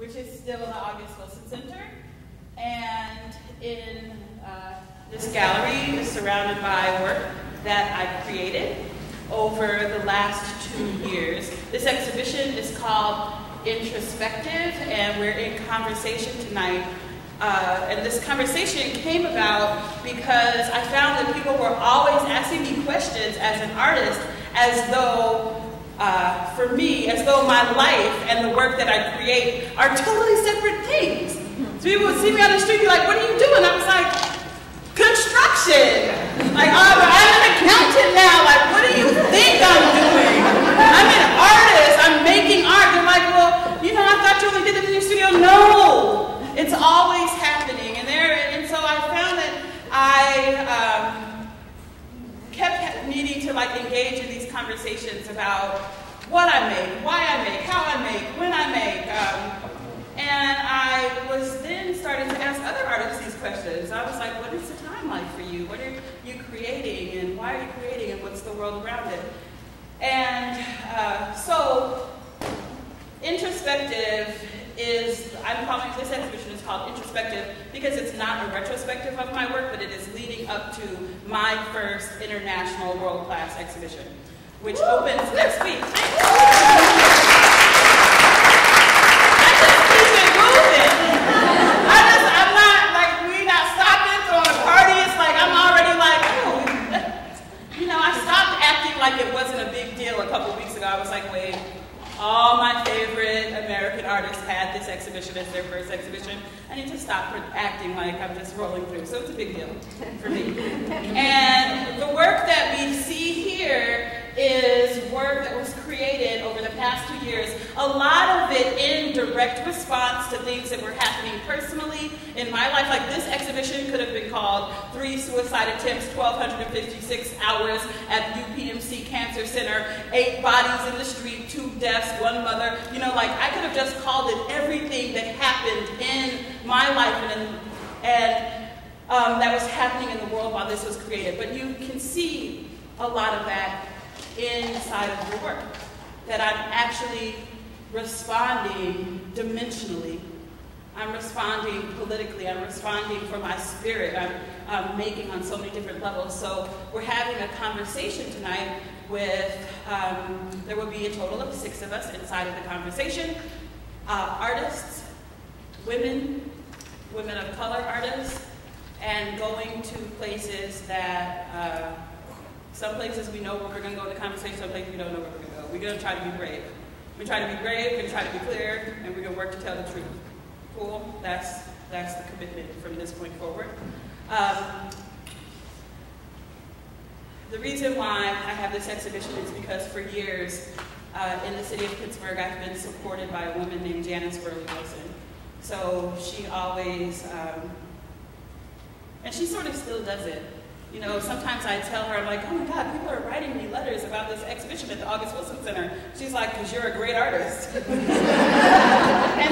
which is still the August Wilson Center. And in uh, this gallery is surrounded by work that I've created over the last two years. This exhibition is called Introspective, and we're in conversation tonight. Uh, and this conversation came about because I found that people were always asking me questions as an artist as though uh, for me as though my life and the work that I create are totally separate things. So people would see me on the street, be like, what are you doing? I was like, construction. Like, oh, I'm an accountant now. Like, what do you think I'm doing? I'm an artist. I'm making art. They're like, well, you know, I thought you only did it in your studio. No, it's always happening. And there, and so I found that I um, to like engage in these conversations about what I make, why I make, how I make, when I make. Um, and I was then starting to ask other artists these questions. I was like, what is the time like for you? What are you creating? And why are you creating? And what's the world around it? And uh, so, introspective is, I'm calling this exhibition is called Introspective because it's not a retrospective of my work, but it is leading up to my first international world-class exhibition which opens next week. I just keep it moving. I just, I'm not like, we not stopping, throwing a party. It's like, I'm already like. You know, I stopped acting like it wasn't a big deal a couple weeks ago. I was like, wait, all my favorite American artists had this exhibition as their first exhibition. I need to stop acting like I'm just rolling through. So it's a big deal for me. and the work that we see here is work that was created over the past two years, a lot of it in direct response to things that were happening personally in my life. Like this exhibition could have been called Three Suicide Attempts, 1,256 Hours at UPMC Cancer Center, Eight Bodies in the Street, Two Deaths, One Mother. You know, like I could have just called it everything that happened in my life and, and um, that was happening in the world while this was created. But you can see a lot of that inside of your work. That I'm actually responding dimensionally. I'm responding politically. I'm responding for my spirit. I'm, I'm making on so many different levels. So we're having a conversation tonight with, um, there will be a total of six of us inside of the conversation. Uh, artists, women, women of color artists, and going to places that uh, some places we know where we're going to go in the conversation, some places we don't know where we're going to go. We're going to try to be brave. We try to be brave, to try to be clear, and we're going to work to tell the truth. Cool? That's, that's the commitment from this point forward. Um, the reason why I have this exhibition is because for years uh, in the city of Pittsburgh, I've been supported by a woman named Janice Burley Wilson. So she always, um, and she sort of still does it. You know, sometimes I tell her, I'm like, oh my God, people are writing me letters about this exhibition at the August Wilson Center. She's like, because you're a great artist. and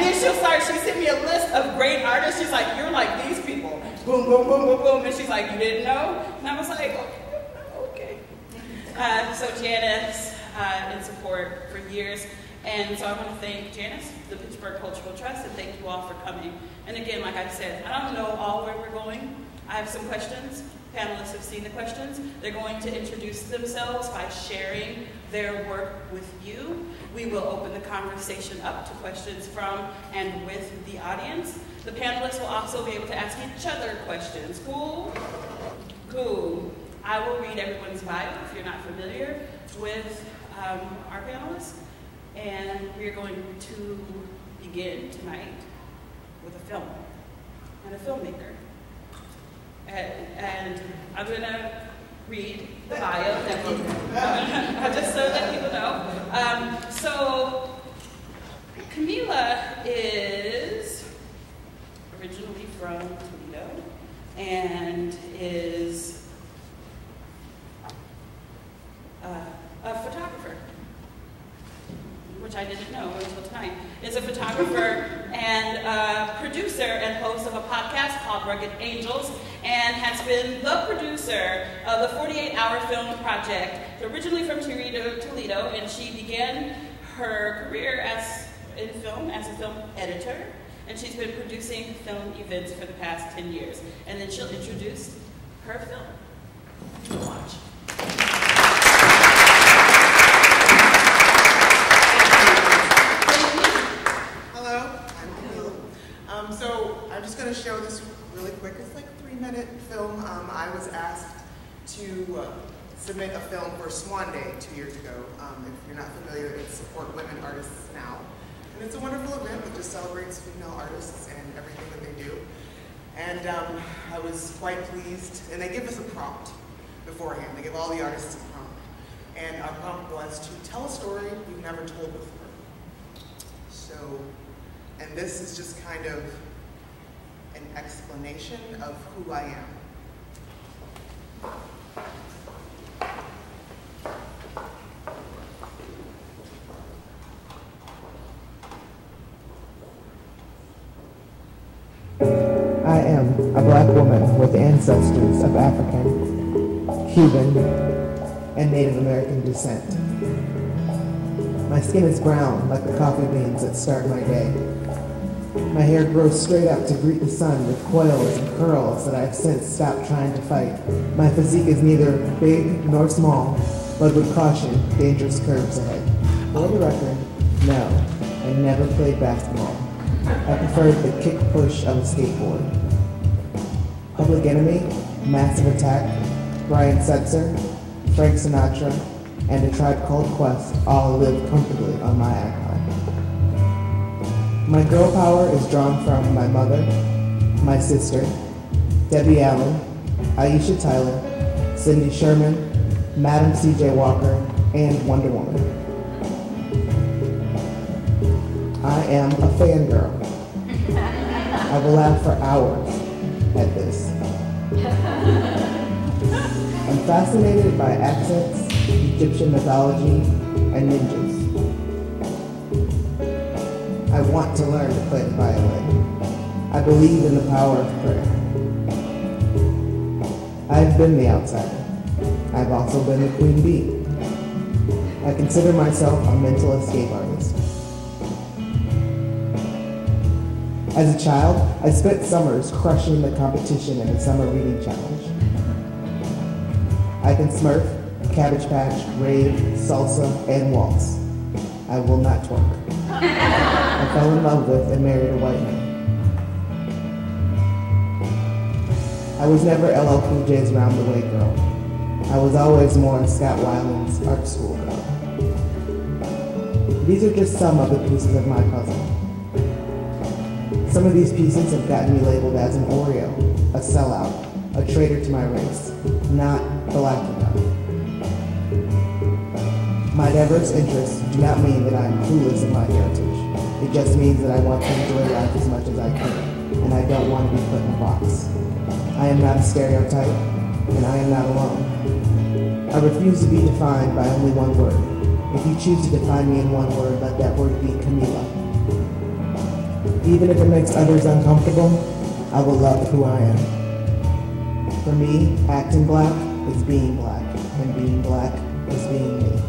then she'll start, she sent me a list of great artists. She's like, you're like these people. Boom, boom, boom, boom, boom. And she's like, you didn't know? And I was like, okay. Uh, so Janice, uh, in support for years. And so I want to thank Janice, the Pittsburgh Cultural Trust, and thank you all for coming. And again, like I said, I don't know all where we're going. I have some questions panelists have seen the questions. They're going to introduce themselves by sharing their work with you. We will open the conversation up to questions from and with the audience. The panelists will also be able to ask each other questions. Cool? Cool. I will read everyone's bio if you're not familiar with um, our panelists. And we're going to begin tonight with a film and a filmmaker. And, and I'm going to read the bio, just so that people know. Um, so, Kahmeela is originally from Toledo and is uh, a photographer, which I didn't know until tonight. Is a photographer and a producer and host of a podcast called Rugged Angels and has been the producer of the 48 Hour Film Project, originally from Toledo, Toledo and she began her career as in film as a film editor, and she's been producing film events for the past 10 years. And then she'll introduce her film. Watch. Hello, I'm Camille. Um, so I'm just going to show this really quick. It's like a three-minute film. Um, I was asked to uh, submit a film for Swan Day two years ago. Um, if you're not familiar, it's Support Women Artists Now. And it's a wonderful event that just celebrates female artists and everything that they do. And um, I was quite pleased. And they give us a prompt beforehand. They give all the artists a prompt. And our prompt was to tell a story we've never told before. So, and this is just kind of explanation of who I am. I am a black woman with ancestors of African, Cuban, and Native American descent. My skin is brown like the coffee beans that start my day. My hair grows straight up to greet the sun with coils and curls that I've since stopped trying to fight. My physique is neither big nor small, but with caution, dangerous curves ahead. For the record, no, I never played basketball. I preferred the kick push of a skateboard. Public Enemy, Massive Attack, Brian Setzer, Frank Sinatra, and A Tribe Called Quest all live comfortably on my icon. My girl power is drawn from my mother, my sister, Debbie Allen, Aisha Tyler, Cindy Sherman, Madam C.J. Walker, and Wonder Woman. I am a fangirl. I will laugh for hours at this. I'm fascinated by accents, Egyptian mythology, and ninjas. I want to learn to play the violin. I believe in the power of prayer. I've been the outsider. I've also been the queen bee. I consider myself a mental escape artist. As a child, I spent summers crushing the competition in the Summer Reading Challenge. I can smurf, cabbage patch, rave, salsa, and waltz. I will not twerk. I fell in love with and married a white man. I was never LL Cool J's round the way girl. I was always more Scott Weiland's art school girl. These are just some of the pieces of my puzzle. Some of these pieces have gotten me labeled as an Oreo, a sellout, a traitor to my race, not black enough. My diverse interests do not mean that I am clueless in my heritage. It just means that I want to enjoy life as much as I can, and I don't want to be put in a box. I am not a stereotype, and I am not alone. I refuse to be defined by only one word. If you choose to define me in one word, let that word be Kahmeela. Even if it makes others uncomfortable, I will love who I am. For me, acting black is being black, and being black is being me.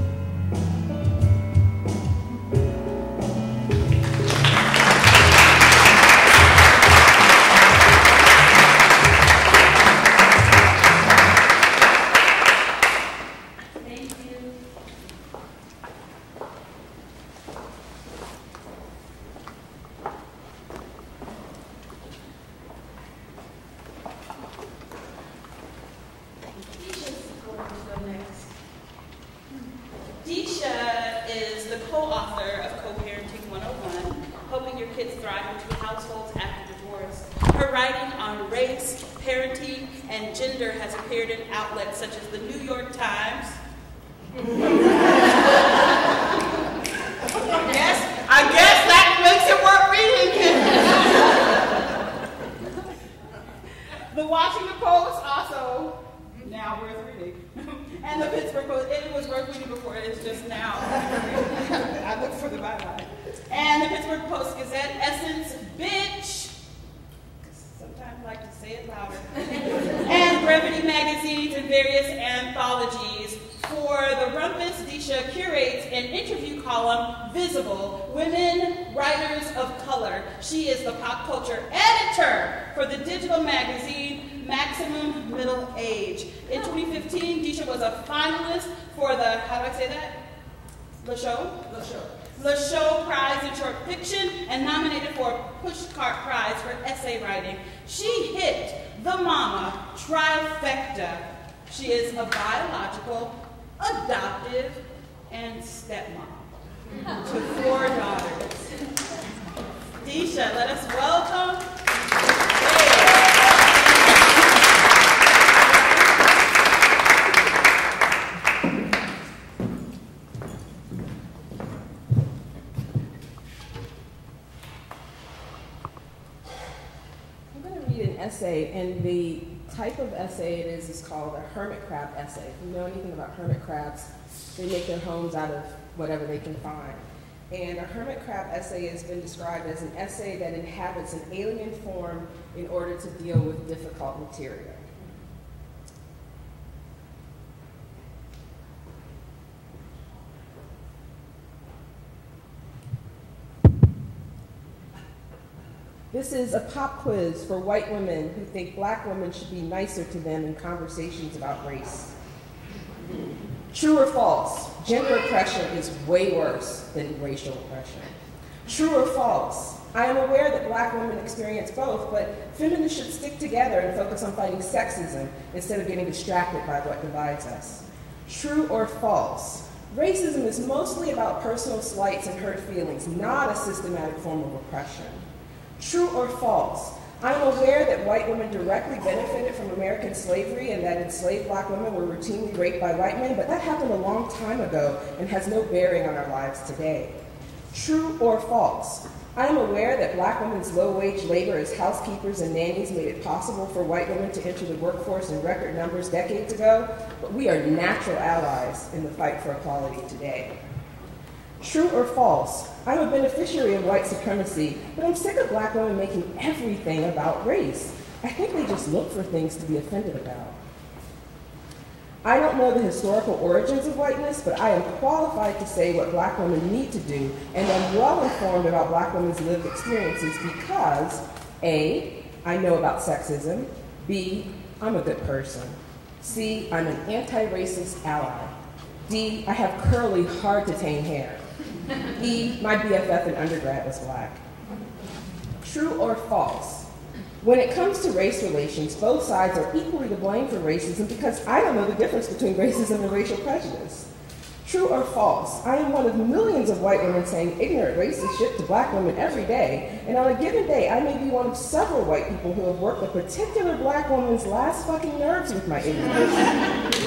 Whatever they can find. And a hermit crab essay has been described as an essay that inhabits an alien form in order to deal with difficult material. This is a pop quiz for white women who think black women should be nicer to them in conversations about race. True or false? Gender oppression is way worse than racial oppression. True or false? I am aware that black women experience both, but feminists should stick together and focus on fighting sexism instead of getting distracted by what divides us. True or false? Racism is mostly about personal slights and hurt feelings, not a systematic form of oppression. True or false? I'm aware that white women directly benefited from American slavery and that enslaved black women were routinely raped by white men, but that happened a long time ago and has no bearing on our lives today. True or false? I am aware that black women's low-wage labor as housekeepers and nannies made it possible for white women to enter the workforce in record numbers decades ago, but we are natural allies in the fight for equality today. True or false? I'm a beneficiary of white supremacy, but I'm sick of black women making everything about race. I think they just look for things to be offended about. I don't know the historical origins of whiteness, but I am qualified to say what black women need to do, and I'm well informed about black women's lived experiences because A, I know about sexism, B, I'm a good person, C, I'm an anti-racist ally, D, I have curly, hard to tame hair, E, my BFF in undergrad was black. True or false? When it comes to race relations, both sides are equally to blame for racism because I don't know the difference between racism and racial prejudice. True or false? I am one of millions of white women saying ignorant racist shit to black women every day, and on a given day, I may be one of several white people who have worked a particular black woman's last fucking nerves with my ignorance.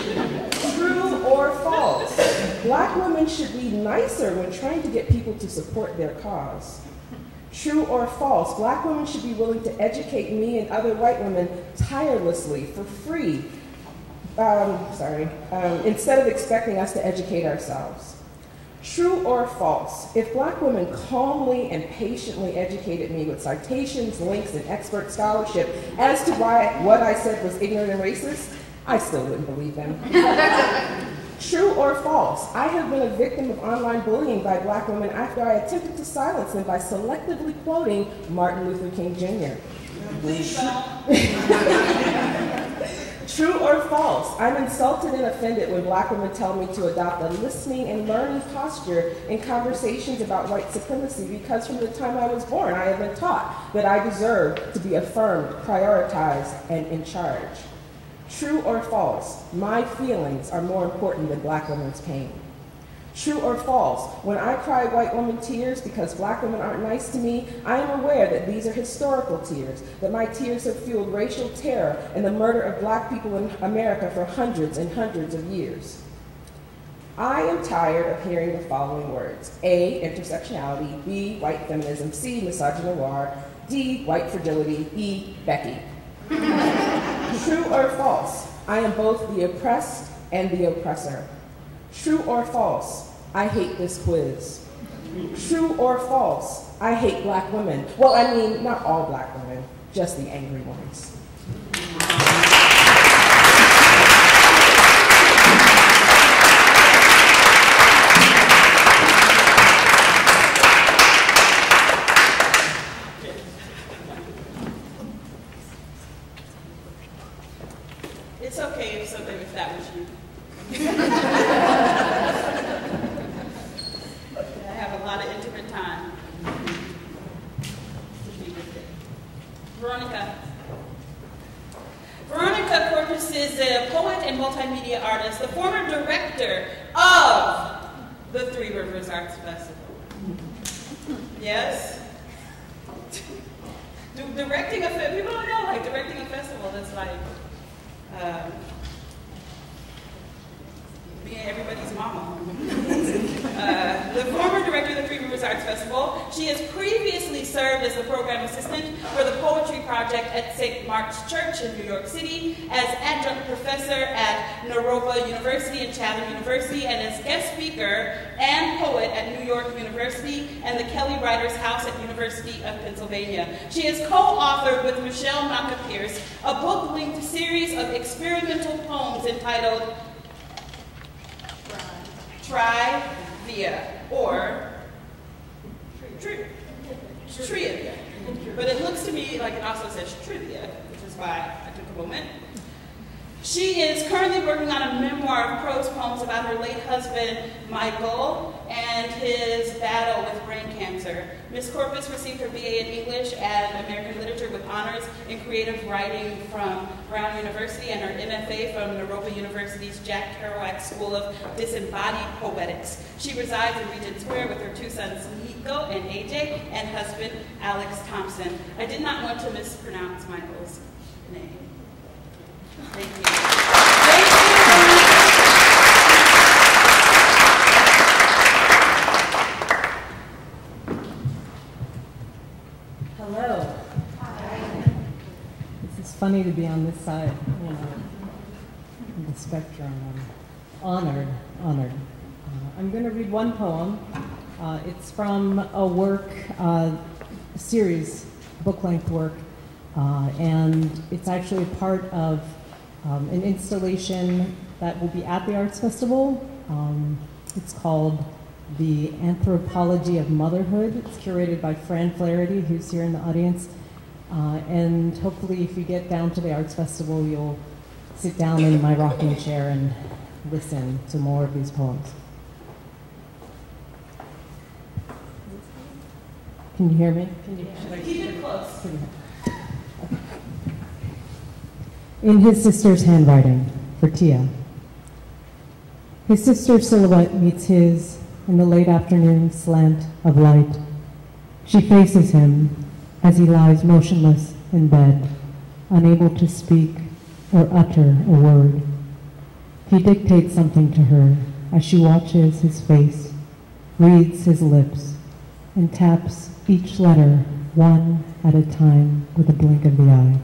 True or false? Black women should be nicer when trying to get people to support their cause. True or false? Black women should be willing to educate me and other white women tirelessly for free um, sorry, um, instead of expecting us to educate ourselves. True or false, if black women calmly and patiently educated me with citations, links, and expert scholarship as to why what I said was ignorant and racist, I still wouldn't believe them. True or false, I have been a victim of online bullying by black women after I attempted to silence them by selectively quoting Martin Luther King Jr. True or false? I'm insulted and offended when black women tell me to adopt a listening and learning posture in conversations about white supremacy because from the time I was born, I have been taught that I deserve to be affirmed, prioritized, and in charge. True or false? My feelings are more important than black women's pain. True or false? When I cry white woman tears because black women aren't nice to me, I am aware that these are historical tears, that my tears have fueled racial terror and the murder of black people in America for hundreds and hundreds of years. I am tired of hearing the following words. A, intersectionality, B, white feminism, C, misogynoir, D, white fragility, E, Becky. True or false? I am both the oppressed and the oppressor. True or false? I hate this quiz. True or false? I hate black women. Well, I mean, not all black women, just the angry ones. Not to mispronounce Michael's name. Thank you. Thank you. Hello. Hi. This is funny to be on this side, you know, the spectrum. I'm honored, honored. Uh, I'm going to read one poem. Uh, it's from a work, uh, series, book-length work, uh, and it's actually part of um, an installation that will be at the Arts Festival. Um, it's called The Anthropology of Motherhood. It's curated by Fran Flaherty, who's here in the audience. Uh, and hopefully, if you get down to the Arts Festival, you'll sit down in my rocking chair and listen to more of these poems. Can you hear me? Can you, Keep it close. in his sister's handwriting for Tia. His sister's silhouette meets his in the late afternoon slant of light. She faces him as he lies motionless in bed, unable to speak or utter a word. He dictates something to her as she watches his face, reads his lips, and taps each letter one at a time with a blink of the eye.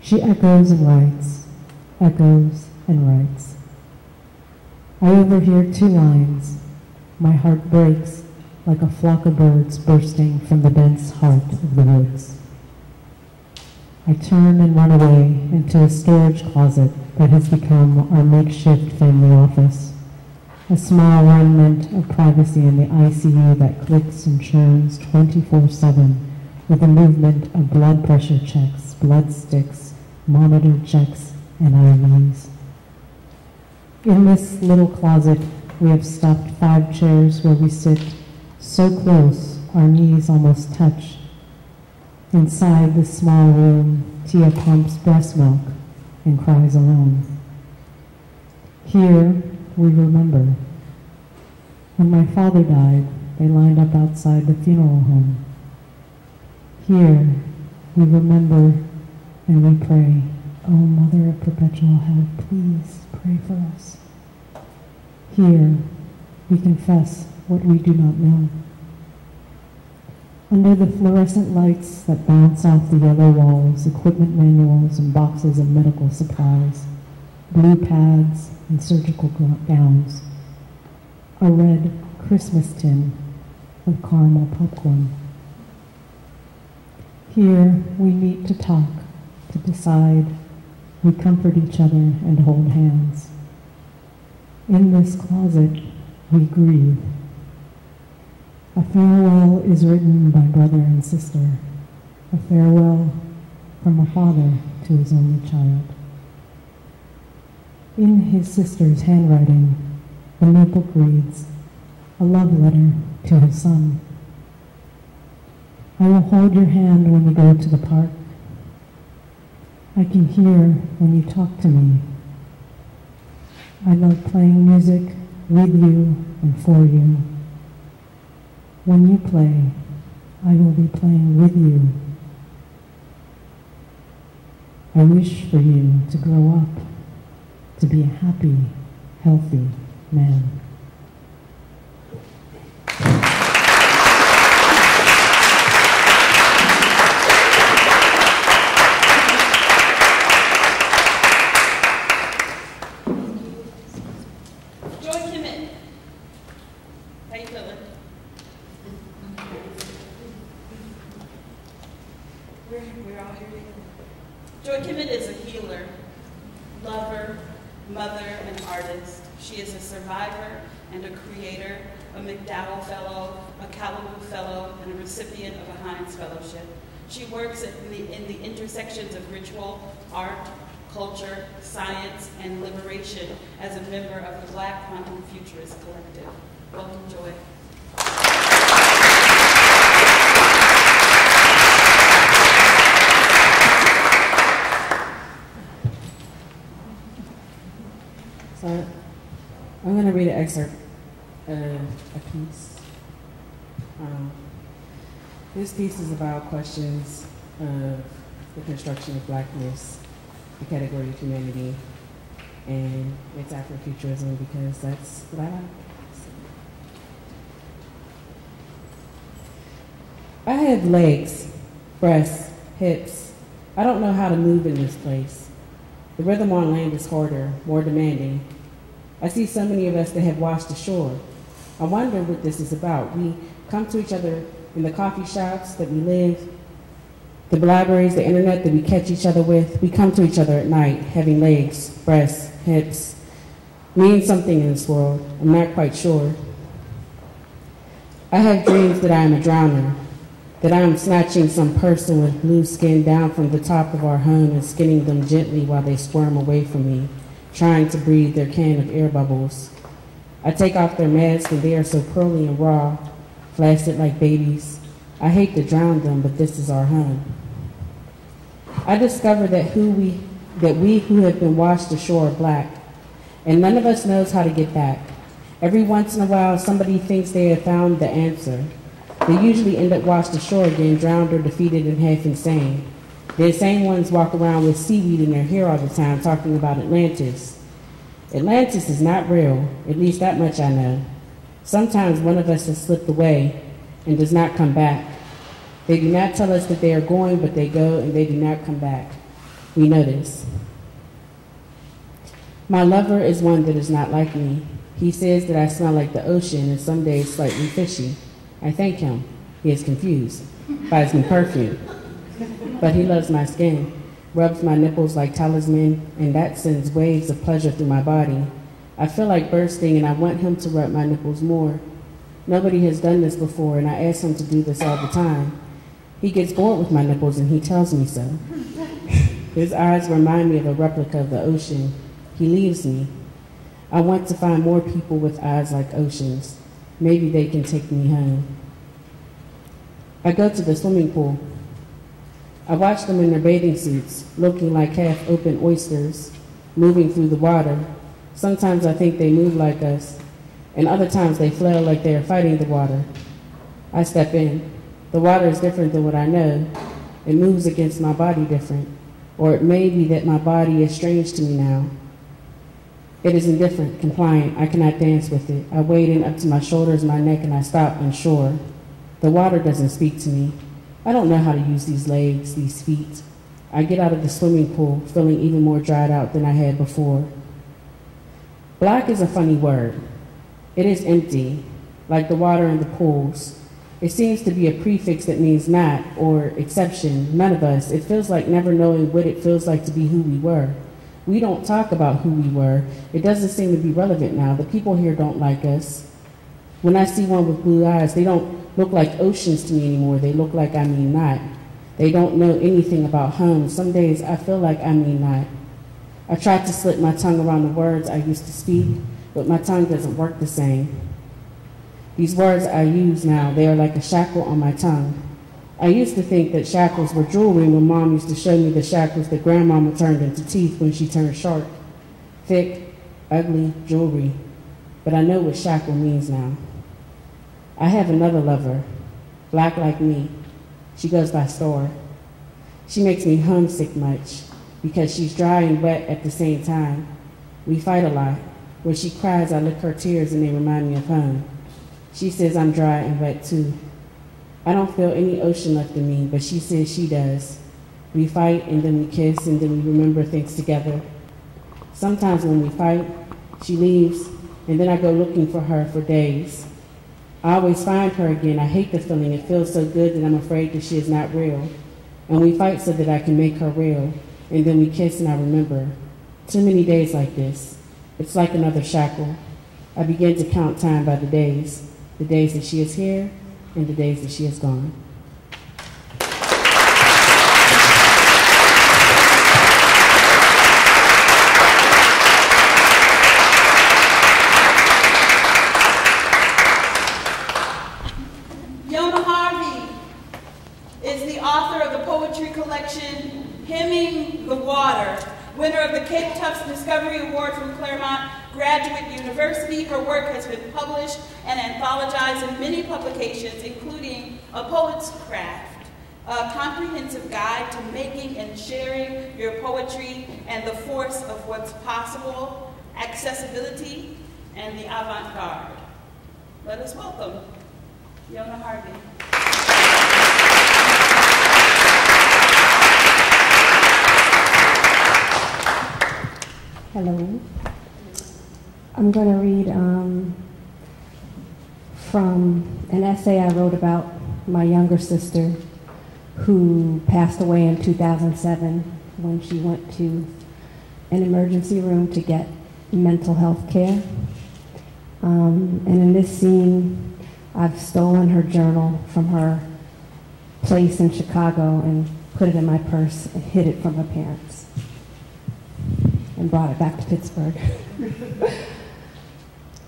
She echoes and writes, echoes and writes. I overhear two lines. My heart breaks like a flock of birds bursting from the dense heart of the woods. I turn and run away into a storage closet that has become our makeshift family office, a small remnant of privacy in the ICU that clicks and churns 24-7 with the movement of blood pressure checks, blood sticks, monitor checks, and IVs. In this little closet, we have stuffed five chairs where we sit so close our knees almost touch. Inside this small room, Tia pumps breast milk and cries alone. Here, we remember. When my father died, they lined up outside the funeral home. Here, we remember and we pray, O Mother of Perpetual Help, please pray for us. Here, we confess what we do not know. Under the fluorescent lights that bounce off the yellow walls, equipment manuals and boxes of medical supplies, blue pads and surgical gowns, a red Christmas tin of caramel popcorn. Here we meet to talk, to decide we comfort each other and hold hands. In this closet, we grieve. A farewell is written by brother and sister, a farewell from a father to his only child. In his sister's handwriting, the notebook reads, a love letter to his son. I will hold your hand when we go to the park. I can hear when you talk to me. I love playing music with you and for you. When you play, I will be playing with you. I wish for you to grow up to be a happy, healthy man. Joy KMT. How you feeling? We're, we're all here together. Joy KMT is a healer, lover, mother, and artist. She is a survivor and a creator, a MacDowell Fellow, a Callaloo Fellow, and a recipient of a Heinz Fellowship. She works in the, in the intersections of ritual, art, culture, science, and liberation as a member of the Black Quantum Futurist Collective. Welcome, Joy. So I'm going to read an excerpt of a piece. Um, this piece is about questions of the construction of blackness, the category of humanity, and it's Afrofuturism because that's what I like. I have legs, breasts, hips. I don't know how to move in this place. The rhythm on land is harder, more demanding. I see so many of us that have washed ashore. I wonder what this is about. We come to each other in the coffee shops that we live, the libraries, the internet that we catch each other with. We come to each other at night, having legs, breasts, hips, means something in this world. I'm not quite sure. I have dreams that I am a drowner, that I am snatching some person with blue skin down from the top of our home and skinning them gently while they squirm away from me, trying to breathe their can of air bubbles. I take off their masks and they are so pearly and raw, flaccid like babies. I hate to drown them, but this is our home. I discover that who we that we who have been washed ashore are black, and none of us knows how to get back. Every once in a while, somebody thinks they have found the answer. They usually end up washed ashore again, drowned or defeated and half insane. The insane ones walk around with seaweed in their hair all the time, talking about Atlantis. Atlantis is not real, at least that much I know. Sometimes one of us has slipped away and does not come back. They do not tell us that they are going, but they go and they do not come back. We know this. My lover is one that is not like me. He says that I smell like the ocean and some days slightly fishy. I thank him. He is confused. Buys me perfume. But he loves my skin, rubs my nipples like talisman, and that sends waves of pleasure through my body. I feel like bursting and I want him to rub my nipples more. Nobody has done this before, and I ask him to do this all the time. He gets bored with my nipples and he tells me so. His eyes remind me of a replica of the ocean. He leaves me. I want to find more people with eyes like oceans. Maybe they can take me home. I go to the swimming pool. I watch them in their bathing suits, looking like half open oysters, moving through the water. Sometimes I think they move like us, and other times they flail like they are fighting the water. I step in. The water is different than what I know. It moves against my body different, or it may be that my body is strange to me now. It is indifferent, compliant. I cannot dance with it. I wade in up to my shoulders, my neck, and I stop unsure. The water doesn't speak to me. I don't know how to use these legs, these feet. I get out of the swimming pool feeling even more dried out than I had before. Black is a funny word. It is empty, like the water in the pools. It seems to be a prefix that means not or exception, none of us. It feels like never knowing what it feels like to be who we were. We don't talk about who we were. It doesn't seem to be relevant now. The people here don't like us. When I see one with blue eyes, they don't look like oceans to me anymore. They look like I mean not. They don't know anything about home. Some days I feel like I mean not. I tried to slip my tongue around the words I used to speak, but my tongue doesn't work the same. These words I use now, they are like a shackle on my tongue. I used to think that shackles were jewelry when mom used to show me the shackles that grandmama turned into teeth when she turned sharp. Thick, ugly jewelry. But I know what shackle means now. I have another lover, black like me. She goes by Star. She makes me homesick much because she's dry and wet at the same time. We fight a lot. When she cries, I lick her tears and they remind me of home. She says I'm dry and wet too. I don't feel any ocean left in me, but she says she does. We fight and then we kiss and then we remember things together. Sometimes when we fight, she leaves and then I go looking for her for days. I always find her again. I hate the feeling. It feels so good that I'm afraid that she is not real. And we fight so that I can make her real. And then we kiss and I remember. Too many days like this. It's like another shackle. I begin to count time by the days. The days that she is here and the days that she is gone. Yona Harvey is the author of the poetry collection Hemming the Water, winner of the Kate Tufts Discovery Award from Claremont Graduate University. Her work has been published and anthologized in many publications, including A Poet's Craft, a comprehensive guide to making and sharing your poetry and the force of what's possible, accessibility, and the avant-garde. Let us welcome Yona Harvey. Hello. I'm going to read um, from an essay I wrote about my younger sister who passed away in 2007 when she went to an emergency room to get mental health care. Um, and in this scene, I've stolen her journal from her place in Chicago and put it in my purse and hid it from her parents and brought it back to Pittsburgh.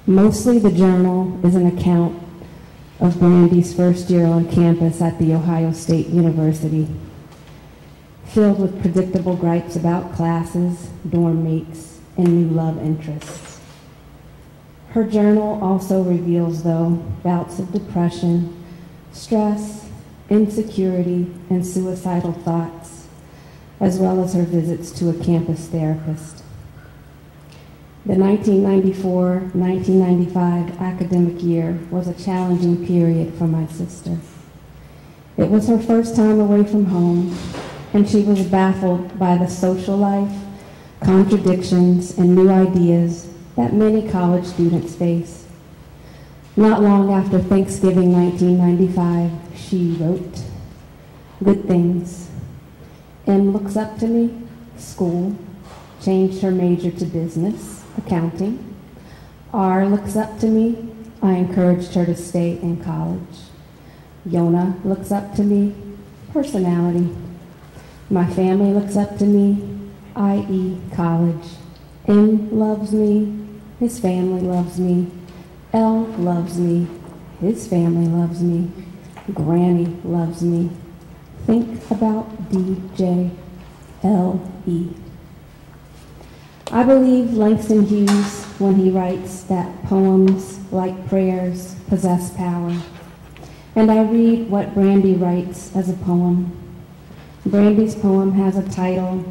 Mostly the journal is an account of Brandy's first year on campus at The Ohio State University, filled with predictable gripes about classes, dorm mates, and new love interests. Her journal also reveals, though, bouts of depression, stress, insecurity, and suicidal thoughts, as well as her visits to a campus therapist. The 1994-1995 academic year was a challenging period for my sister. It was her first time away from home, and she was baffled by the social life, contradictions, and new ideas that many college students face. Not long after Thanksgiving 1995, she wrote, Good things. M looks up to me, school, changed her major to business accounting. R looks up to me. I encouraged her to stay in college. Yona looks up to me. Personality. My family looks up to me, i.e., college. M loves me. His family loves me. L loves me. His family loves me. Granny loves me. Think about DJ L.E. I believe Langston Hughes when he writes that poems, like prayers, possess power. And I read what Brandy writes as a poem. Brandy's poem has a title,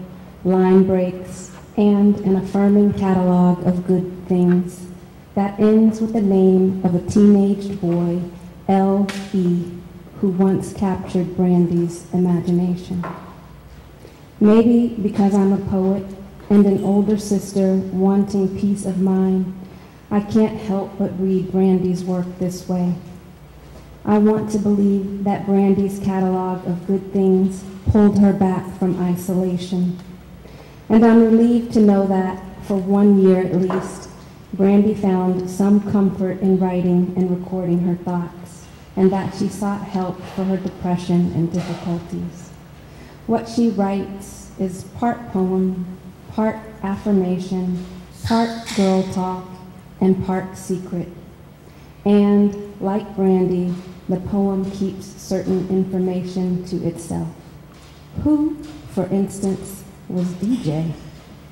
line breaks, and an affirming catalog of good things that ends with the name of a teenaged boy, L.E., who once captured Brandy's imagination. Maybe because I'm a poet and an older sister wanting peace of mind, I can't help but read Brandy's work this way. I want to believe that Brandy's catalog of good things pulled her back from isolation. And I'm relieved to know that, for one year at least, Brandy found some comfort in writing and recording her thoughts, and that she sought help for her depression and difficulties. What she writes is part poem, part affirmation, part girl talk, and part secret. And, like Brandy, the poem keeps certain information to itself. Who, for instance, was DJ?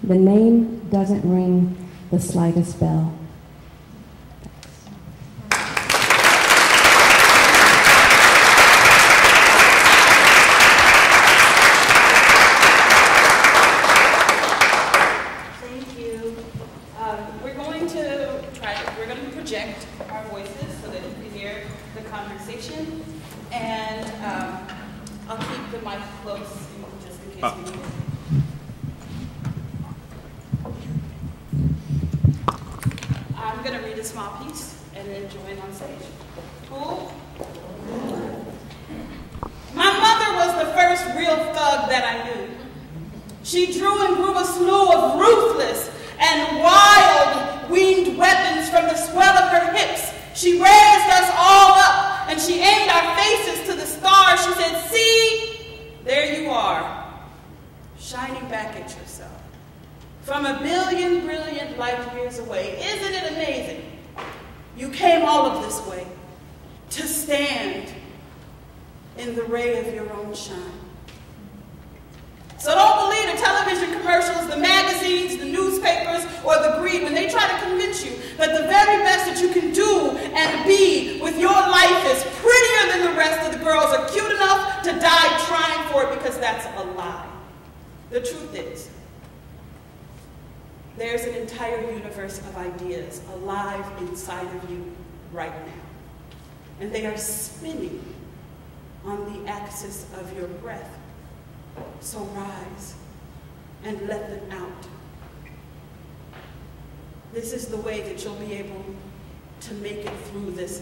The name doesn't ring the slightest bell.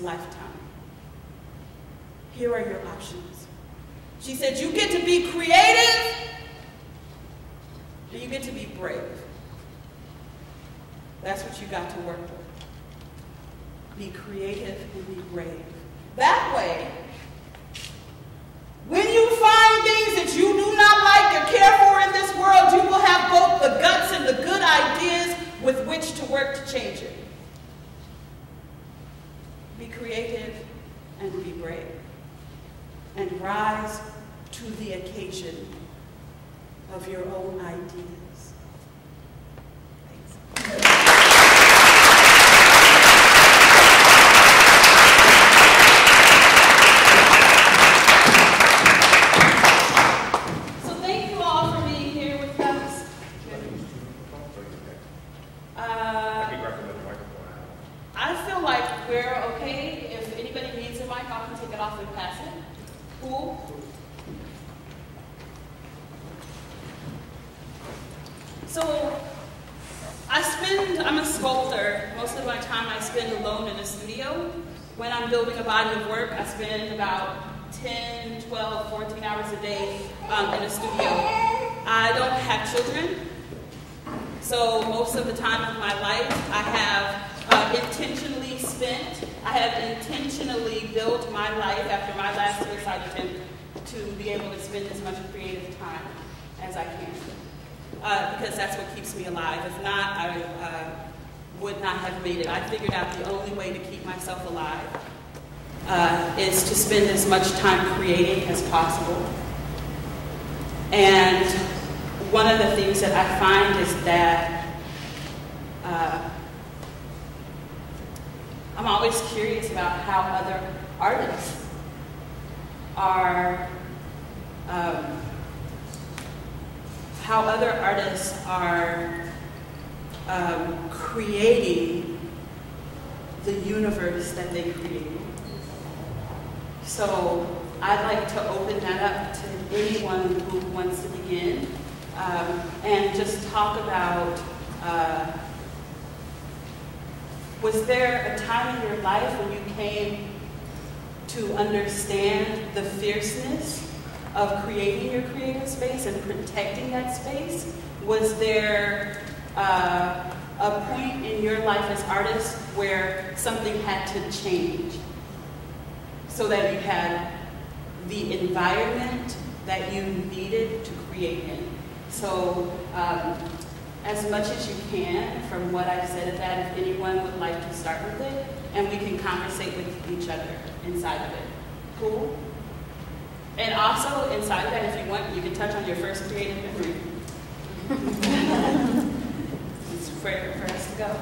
Lifetime. Here are your options. She said, You get to be creative and you get to be brave. That's what you got to work with. Be creative and be brave. That way, when you find things that you do not like or care for in this world, you will have both the guts and the good ideas with which to work to change it. Be creative and be brave. And rise to the occasion of your own ideas. Thanks. So thank you all for being here with us. Uh, I feel like we're okay. If anybody needs a mic, I can take it off and pass it. Cool? So I spend, I'm a sculptor. Most of my time I spend alone in a studio. When I'm building a body of work, I spend about 10, 12, 14 hours a day um, in a studio. I don't have children, so most of the time of my life I have uh, intentionally spent, I have intentionally built my life after my last suicide attempt to be able to spend as much creative time as I can. Uh, because that's what keeps me alive. If not, I uh, would not have made it. I figured out the only way to keep myself alive uh, is to spend as much time creating as possible. And one of the things that I find is that uh, I'm always curious about how other artists are, um, how other artists are um, creating the universe that they create. So I'd like to open that up to anyone who wants to begin um, and just talk about uh, was there a time in your life when you came to understand the fierceness of creating your creative space and protecting that space? Was there uh, a point in your life as artists where something had to change so that you had the environment that you needed to create in? So um, as much as you can from what I've said of that, if anyone would like to start with it, and we can conversate with each other inside of it. Cool? And also, inside of that, if you want, you can touch on your first creative memory. it's for, for us to go.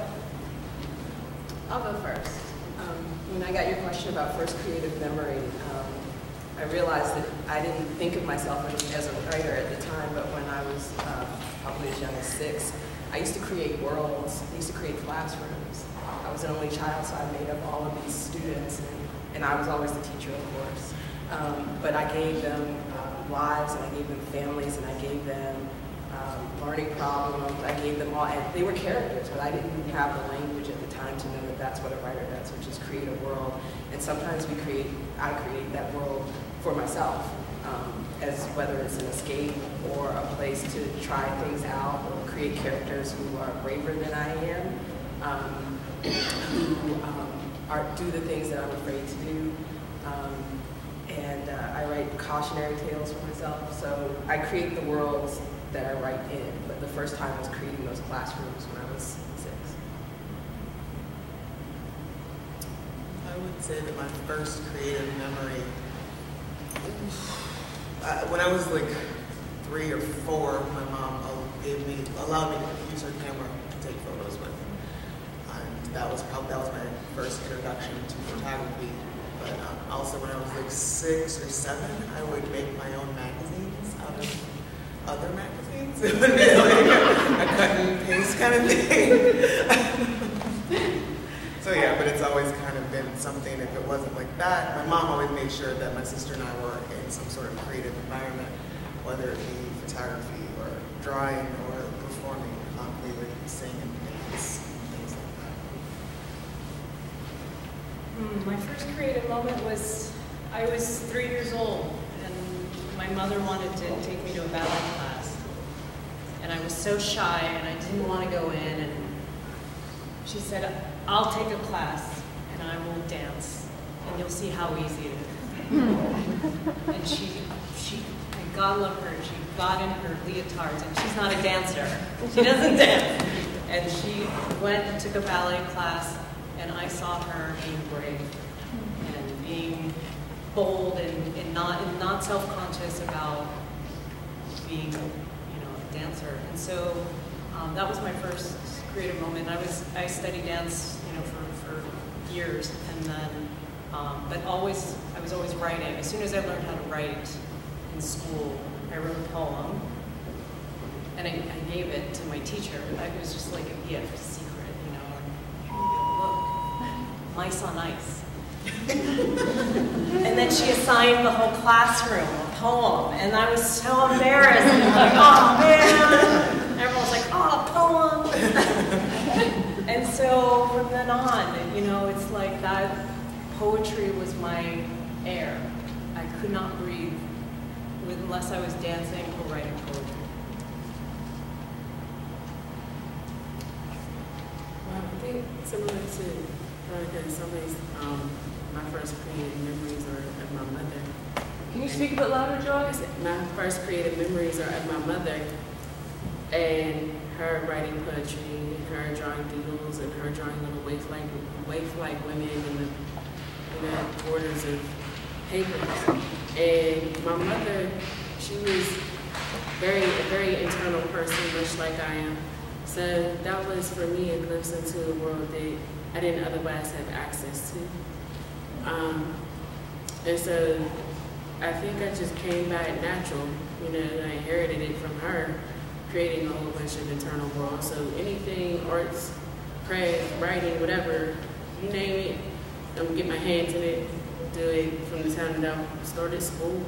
I'll go first. Um, when I got your question about first creative memory, um, I realized that I didn't think of myself as, as a writer at the time, but when I was uh, probably as young as six, I used to create worlds. I used to create classrooms. I was an only child, so I made up all of these students, and, I was always the teacher, of course. Um, but I gave them uh, lives, and I gave them families, and I gave them um, learning problems. I gave them all, and they were characters, but I didn't have the language at the time to know that that's what a writer does, which is create a world. And sometimes we create, I create that world for myself, um, as whether it's an escape or a place to try things out or create characters who are braver than I am, um, who um, are, do the things that I'm afraid to do. Um, and uh, I write cautionary tales for myself. So I create the worlds that I write in. But the first time I was creating those classrooms when I was six. I would say that my first creative memory, when I was like three or four, my mom gave me, allowed me to use her camera to take photos with. And that was probably, that was my first introduction to photography. But um, also when I was like six or seven, I would make my own magazines out of other magazines. It would be like a cut and paste kind of thing. so yeah, but it's always kind of been something, if it wasn't like that, my mom always made sure that my sister and I were in some sort of creative environment, whether it be photography or drawing or performing. Um, we would sing and dance, and things like that. Hmm, my first creative moment was I was three years old, and my mother wanted to take me to a ballet class. And I was so shy, and I didn't want to go in. And she said, I'll take a class, and I will dance, and you'll see how easy it is. and she, she, and God love her, she got in her leotards, and she's not a dancer. She doesn't dance. And she went and took a ballet class, and I saw her being brave and being bold and, and not and not self-conscious about being, you know, a dancer. And so um, that was my first creative moment. I was I studied dance, you know, for, for years, and then um, but always I was always writing. As soon as I learned how to write in school, I wrote a poem, and I, I gave it to my teacher. It was just like a gift, a secret, you know. Look, mice on ice. and then she assigned the whole classroom a poem, and I was so embarrassed. I'm like, oh man! Everyone was like, oh, poem. and so from then on, you know, it's like that poetry was my air. I could not breathe unless I was dancing or writing poetry. Well, I think similar to Veronica in some ways, um, my first creative memories are of my mother. Can you speak a bit louder, Joy? My first creative memories are of my mother and her writing poetry her drawing doodles and her drawing little waif-like waif-like women in the, in the borders of papers. And my mother, she was very a very internal person, much like I am. So that was for me a glimpse into a world that I didn't otherwise have access to. Um, and so I think I just came by it natural. You know, and I inherited it from her, creating a whole bunch of internal worlds. So anything, arts, craft, writing, whatever, you name it, I'm get my hands in it, do it from the time that I started school.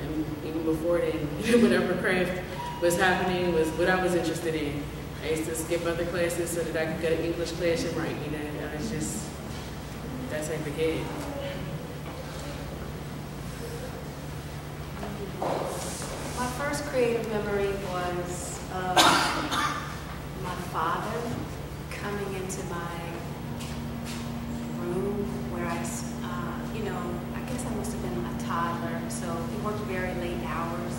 And even before then, whatever craft was happening was what I was interested in. I used to skip other classes so that I could go to English class and write, you know, I was just that type of kid. My first creative memory was of my father coming into my room where I, uh, you know, I guess I must have been a toddler, so he worked very late hours.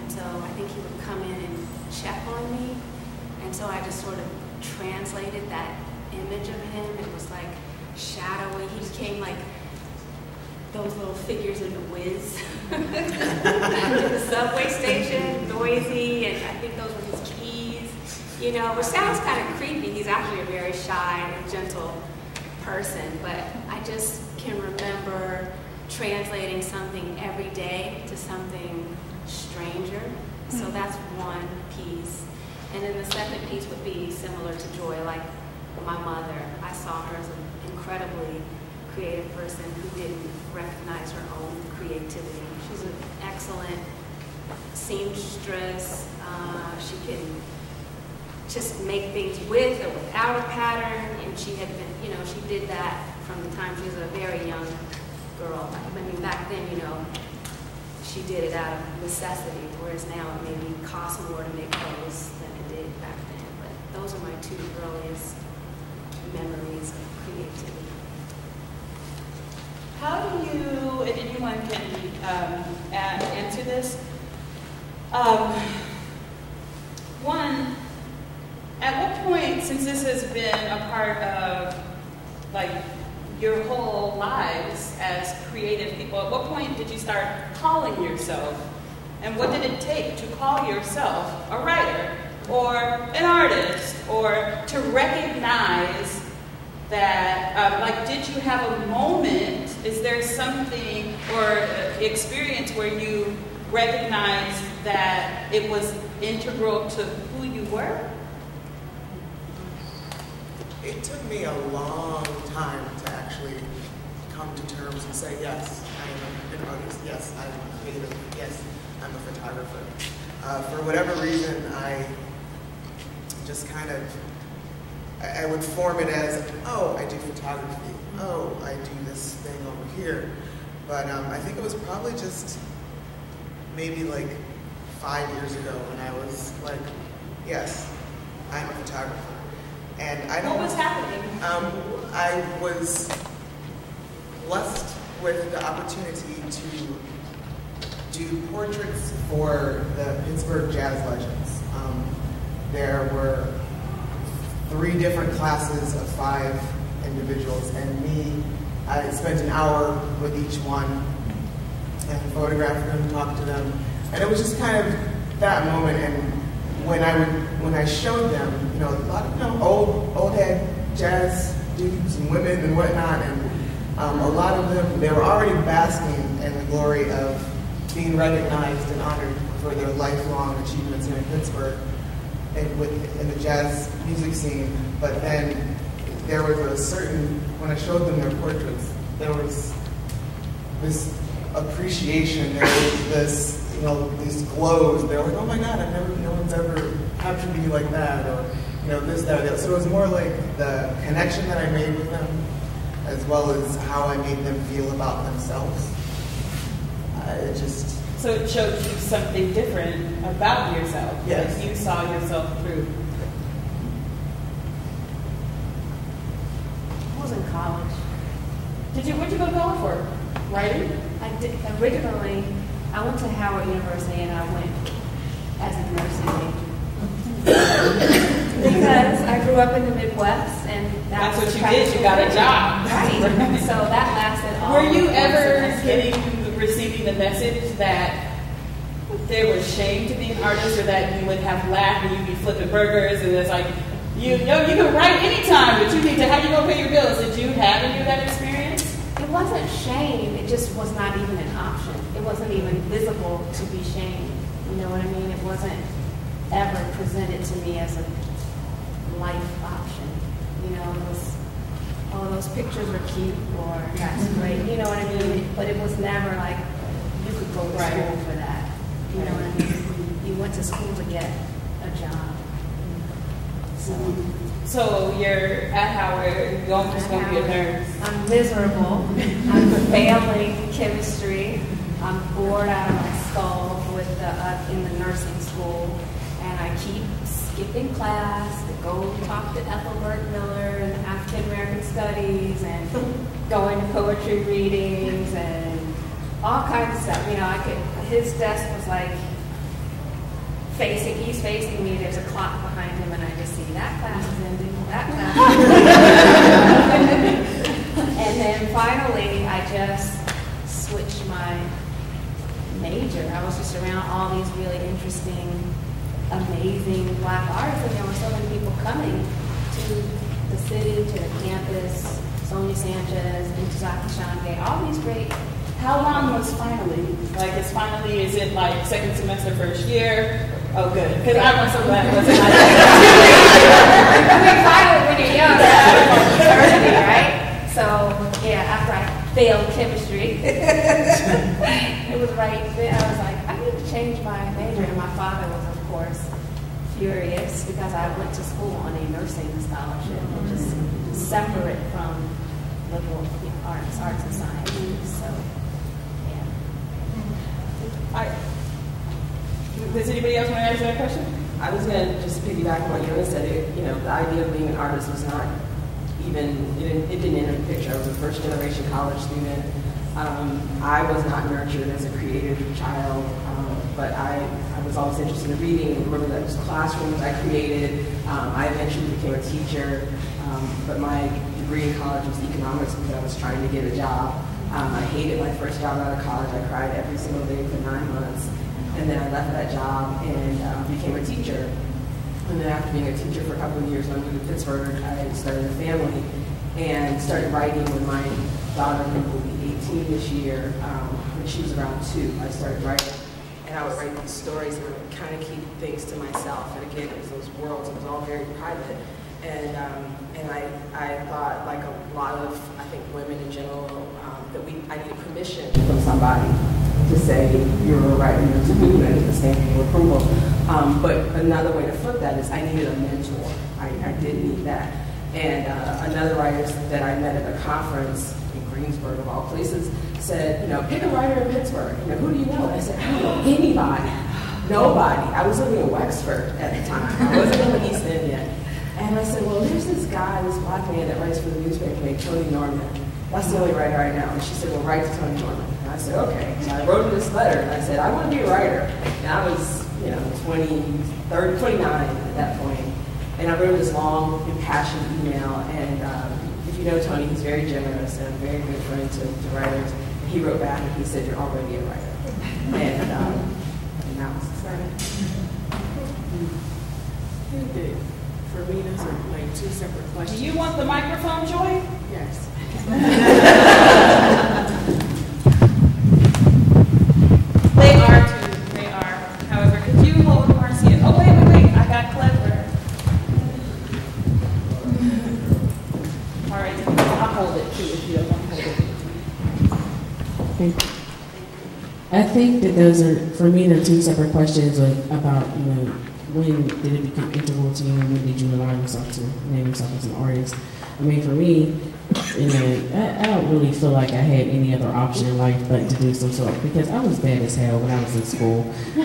And so I think he would come in and check on me. And so I just sort of translated that image of him. It was like shadowy. He became like those little figures in the whiz the subway station, noisy, and I think those were his keys. You know, which sounds kind of creepy. He's actually a very shy and gentle person, but I just can remember translating something every day to something stranger. So hmm. that's one piece. And then the second piece would be similar to Joy, like my mother. I saw her as an incredibly creative person who didn't recognize her own creativity. She's an excellent seamstress. Uh, she can just make things with or without a pattern, and she had been, you know, she did that from the time she was a very young girl. I mean, back then, you know, she did it out of necessity, whereas now it maybe costs more to make clothes than it did back then. But those are my two earliest memories of creativity. How do you, and anyone can um, add, answer this? Um, one, at what point, since this has been a part of like your whole lives as creative people, at what point did you start calling yourself? And what did it take to call yourself a writer or an artist or to recognize that, um, like, did you have a moment? Is there something or experience where you recognized that it was integral to who you were? It took me a long time to actually come to terms and say, yes, I am an artist. Yes, I'm a creative. Yes, I'm a photographer. Uh, for whatever reason, I just kind of I, would form it as, oh, I do photography. Oh, I do this thing over here. But um, I think it was probably just maybe like five years ago when I was like, yes, I'm a photographer. And I don't. What was happening? Um, I was blessed with the opportunity to do portraits for the Pittsburgh Jazz Legends. Um, there were three different classes of five individuals, and me, I spent an hour with each one and photographed them, talked to them, and it was just kind of that moment. And when I would, when I showed them, you know, a lot of you know, old old head jazz dudes and women and whatnot, and um, a lot of them they were already basking in the glory of being recognized and honored for their lifelong achievements here in Pittsburgh and with, in the jazz music scene, but then there was a certain, when I showed them their portraits, there was this appreciation, there was this, you know, these glows. They're like, oh my God, I've never, no one's ever captured me like that, or, you know, this, that, that. So it was more like the connection that I made with them, as well as how I made them feel about themselves. Uh, it just, so it showed you something different about yourself. Yes. Like you saw yourself through. I was in college. Did you? What did you go to college for? Writing? I did originally. I went to Howard University and I went as a nursing major. because I grew up in the Midwest and that that's what you did. You got a job, right? so that lasted. All Were you ever getting receiving the message that there was shame to be an artist or that you would have laughed and you'd be flipping burgers and it's like, you know, you can write anytime, but you need to, how you gonna pay your bills? Did you have any of that experience? It wasn't shame, it just was not even an option. It wasn't even visible to be shame. You know what I mean? It wasn't ever presented to me as a life option. You know, it was oh, those pictures are cute, or that's mm-hmm. great, you know what I mean? But it was never like, you could go to right. school for that. You know what I mean? You went to school to get a job. So, you're at Howard, you're just going to be a nurse. I'm miserable. I'm failing chemistry. I'm bored out of my skull with the, uh, in the nursing school. And I keep skipping class to go talk to Ethelbert Miller and African American Studies and going to poetry readings and all kinds of stuff. You know, I could, his desk was like facing, he's facing me, there's a clock behind him, and I just see that class is ending, that class. and then finally, I just switched my major. I was just around all these really interesting, amazing black artists, and there were so many people coming to the city, to the campus, Sonia Sanchez, Ntozake Shange, all these great How long was finally? Like, it's finally, is it like second semester, first year? Oh, good. Because I was so glad it wasn't like I mean, finally, when you're young, eternity, right? So, yeah, after I failed chemistry, it was right then. I was like, I need to change my major. And my father was, of course, furious because I went to school on a nursing scholarship, which is separate from liberal you know, arts, arts and sciences. So, yeah. All right. Does anybody else want to answer that question? I was going to just piggyback on what Yona said. It, you know, the idea of being an artist was not even, it didn't, it didn't enter the picture. I was a first generation college student. Um, I was not nurtured as a creative child, um, but I, I was always interested in reading. And remember those classrooms I created. Um, I eventually became a teacher, um, but my degree in college was economics because I was trying to get a job. Um, I hated my first job out of college. I cried every single day for nine months. And then I left that job and um, became a teacher. And then after being a teacher for a couple of years, I moved to Pittsburgh, I started a family and started writing when my daughter will be 18 this year. Um, when she was around two, I started writing. And I would write these stories and kind of keep things to myself. And again, it was those worlds. It was all very private. And, um, and I, I thought, like a lot of, I think, women in general, that we, I needed permission from somebody to say you're a writer, you know, to I need the stamp of approval. Um, but another way to flip that is I needed a mentor. I, I did need that. And uh, another writer that I met at a conference in Greensburg, of all places, said, you know, pick a writer in Pittsburgh. You know, who do you know? And I said, I don't know anybody. Nobody. I was living in Wexford at the time. I wasn't in the East End yet. And I said, well, there's this guy, this black man that writes for the newspaper named Tony Norman. That's the only writer I know. And she said, well, write to Tony Norman. And I said, okay. So I wrote this letter and I said, I want to be a writer. And I was, you know, 20, 30, 29 at that point. And I wrote this long, impassioned email. And um, if you know Tony, he's very generous and a very good friend to, to writers. And he wrote back and he said, you're already a writer. And, um, and that was exciting. think that for me, those are like two separate questions. Do you want the microphone, Joy? Yes. They are too. They are. However, could you hold Marcia? Oh, wait, wait, wait. I got clever. All right. I'll hold it too if you don't want to hold it. I think that those are, for me, they're two separate questions like, about, you know, when did it become integral to you and when did you allow yourself to name yourself as an artist? I mean, for me, you know, I, I don't really feel like I had any other option in life but to do some sort because I was bad as hell when I was in school.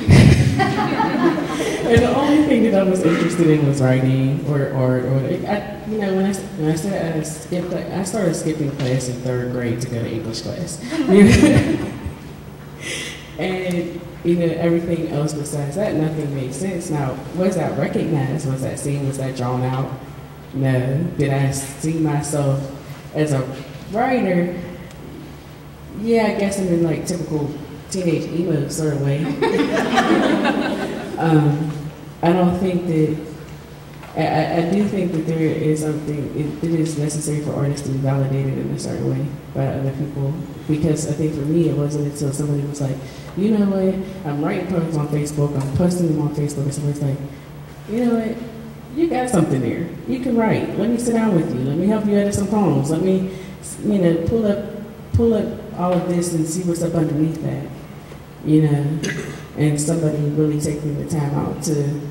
and the only thing that I was interested in was writing or, or, or I, you know, when I, when I I skipped, I started skipping class in third grade to go to English class. And you know, everything else besides that, nothing made sense. Now, was that recognized? Was that seen? Was that drawn out? No. Did I see myself as a writer? Yeah, I guess I'm in like typical teenage emo sort of way. um, I don't think that. I, I, do think that there is something, it, it is necessary for artists to be validated in a certain way by other people. Because I think for me, it wasn't until somebody was like, you know what, I'm writing poems on Facebook, I'm posting them on Facebook, and somebody's like, you know what, you got something there. You can write. Let me sit down with you. Let me help you edit some poems. Let me, you know, pull up, pull up all of this and see what's up underneath that. You know, and somebody really taking the time out to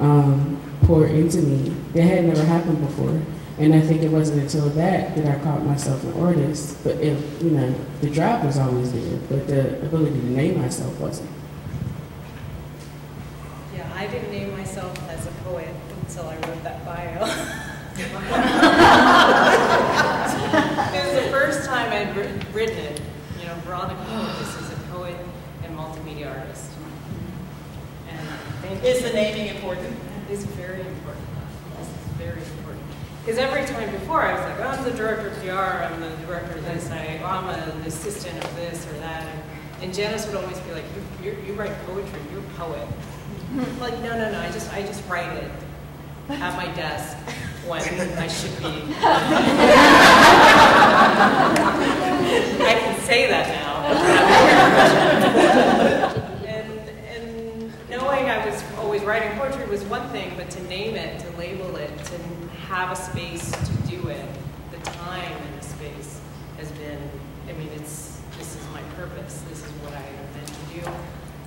um, pour into me. That had never happened before. And I think it wasn't until that that I called myself an artist. But if, you know, the drive was always there, but the ability to name myself wasn't. Yeah, I didn't name myself as a poet until I wrote that bio. it was the first time I'd written, it. You know, Veronica Lucas is a poet and multimedia artist. And Is the naming important? it's very important. This is very important. Because every time before, I was like, oh, I'm the director of PR, I'm the director of this, I, oh, I'm a, the assistant of this or that. And And Janice would always be like, you, you, you write poetry, you're a poet. Like, no, no, no, I just, I just write it at my desk when I should be. I can say that now. and, and knowing I was always writing poetry was one thing, but to name it, to label it, to have a space to do it, the time and the space has been, I mean, it's, this is my purpose. This is what I meant to do.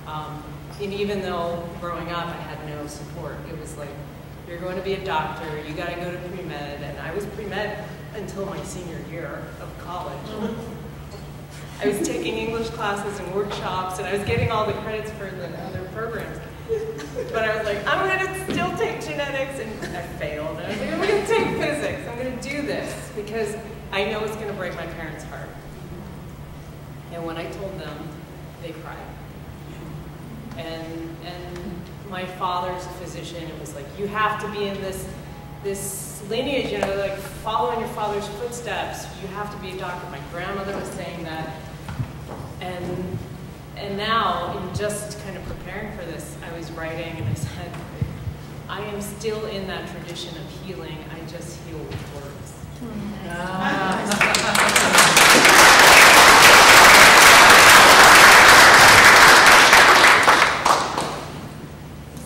Um, and even though growing up I had no support, it was like, you're going to be a doctor, you got to go to pre-med, and I was pre-med until my senior year of college. Mm-hmm. I was taking English classes and workshops, and I was getting all the credits for the other programs. But I was like, I'm going to still take genetics, and I failed. And I was like, I'm going to take physics. I'm going to do this because I know it's going to break my parents' heart. And when I told them, they cried. And and my father's a physician. It was like you have to be in this this lineage, you know, like following your father's footsteps. You have to be a doctor. My grandmother was saying that, and and now in just kind of preparing for this, I was writing and I said, I am still in that tradition of healing. I just heal with words. Hmm. Ah.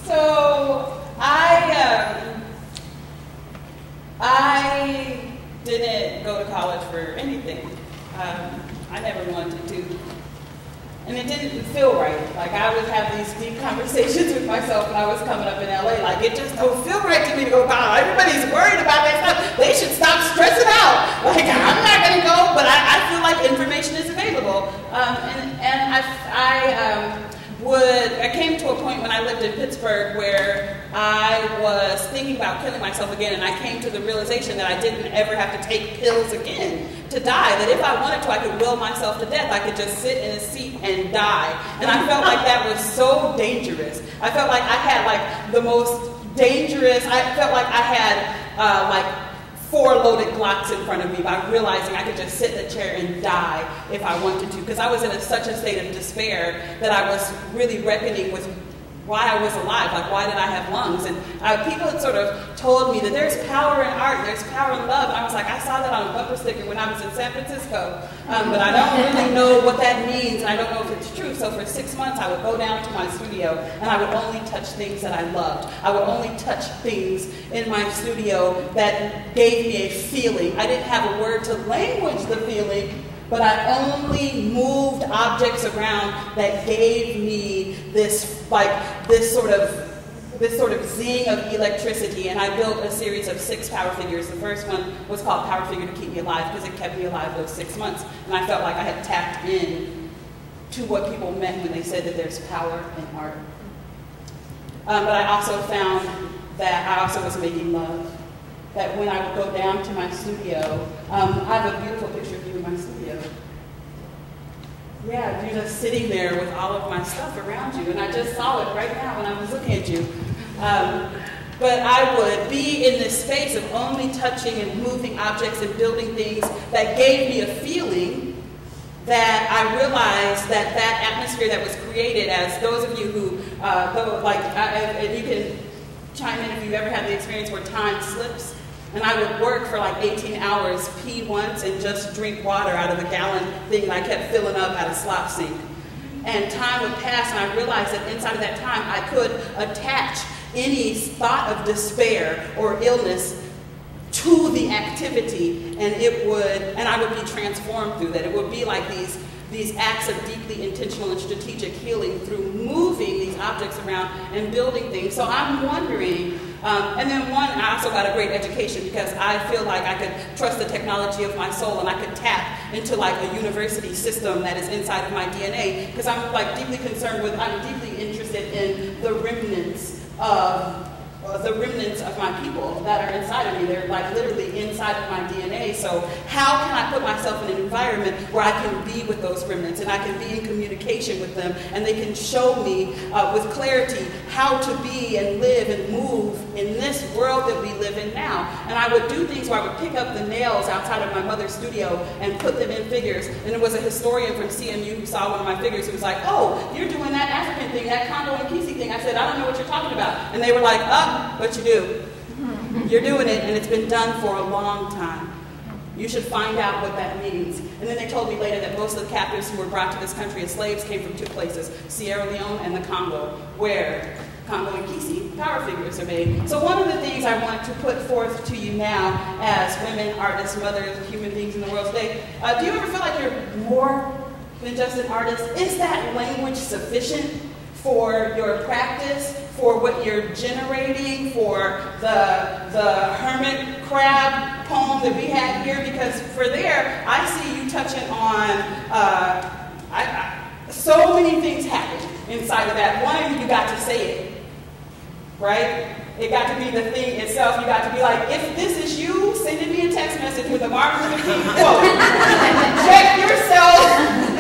So I um, I didn't go to college for anything. Um, I never wanted to, and it didn't feel right. Like I would have these deep conversations with myself when I was coming up in LA. Like it just don't feel right to me to go college. Everybody's worried about that stuff. They should stop stressing out. Like I'm not going to go, but I, I feel like information is available. Um, and and I I. Um, would I came to a point when I lived in Pittsburgh where I was thinking about killing myself again, and I came to the realization that I didn't ever have to take pills again to die. That if I wanted to, I could will myself to death. I could just sit in a seat and die. And I felt like that was so dangerous. I felt like I had like the most dangerous. I felt like I had uh, like four loaded Glocks in front of me by realizing I could just sit in a chair and die if I wanted to. Because I was in a, such a state of despair that I was really reckoning with why I was alive, like why did I have lungs? And uh, people had sort of told me that there's power in art, there's power in love. And I was like, I saw that on a bumper sticker when I was in San Francisco, um, but I don't really know what that means, and I don't know if it's true. So for six months, I would go down to my studio, and I would only touch things that I loved. I would only touch things in my studio that gave me a feeling. I didn't have a word to language the feeling, but I only moved objects around that gave me this, like, this sort of this sort of zing of electricity, and I built a series of six power figures. The first one was called Power Figure to Keep Me Alive because it kept me alive those six months, and I felt like I had tapped in to what people meant when they said that there's power in art. Um, but I also found that I also was making love. That when I would go down to my studio, um, I have a beautiful picture of you in my studio. Yeah, you're just sitting there with all of my stuff around you, and I just saw it right now when I was looking at you. Um, but I would be in this space of only touching and moving objects and building things that gave me a feeling that I realized that that atmosphere that was created, as those of you who, uh, like, and you can chime in if you've ever had the experience where time slips. And I would work for like 18 hours, pee once, and just drink water out of a gallon thing that I kept filling up at a slop sink. And time would pass, and I realized that inside of that time, I could attach any thought of despair or illness to the activity, and it would, and I would be transformed through that. It would be like these these acts of deeply intentional and strategic healing through moving these objects around and building things. So I'm wondering, um, and then one, I also got a great education because I feel like I could trust the technology of my soul and I could tap into like a university system that is inside of my DNA because I'm like deeply concerned with, I'm deeply interested in the remnants of the remnants of my people that are inside of me. They're like literally inside of my DNA. So how can I put myself in an environment where I can be with those remnants and I can be in communication with them and they can show me uh, with clarity how to be and live and move in this world that we live in now. And I would do things where I would pick up the nails outside of my mother's studio and put them in figures. And there was a historian from CMU who saw one of my figures who was like, oh, you're doing that African thing, that Congo Nkisi thing. I said, I don't know what you're talking about. And they were like, oh, but you do. You're doing it, and it's been done for a long time. You should find out what that means. And then they told me later that most of the captives who were brought to this country as slaves came from two places, Sierra Leone and the Congo, where Congo Nkisi power figures are made. So one of the things I want to put forth to you now as women, artists, mothers, human beings in the world today, uh, do you ever feel like you're more than just an artist? Is that language sufficient for your practice, for what you're generating, for the, the hermit crab poem that we had here? Because for there, I see you touching on uh, I, I, so many things happen inside of that. One, you got to say it, right? It got to be the thing itself. You got to be like, if this is you, sending me a text message with a Martin Luther King quote. Check yourself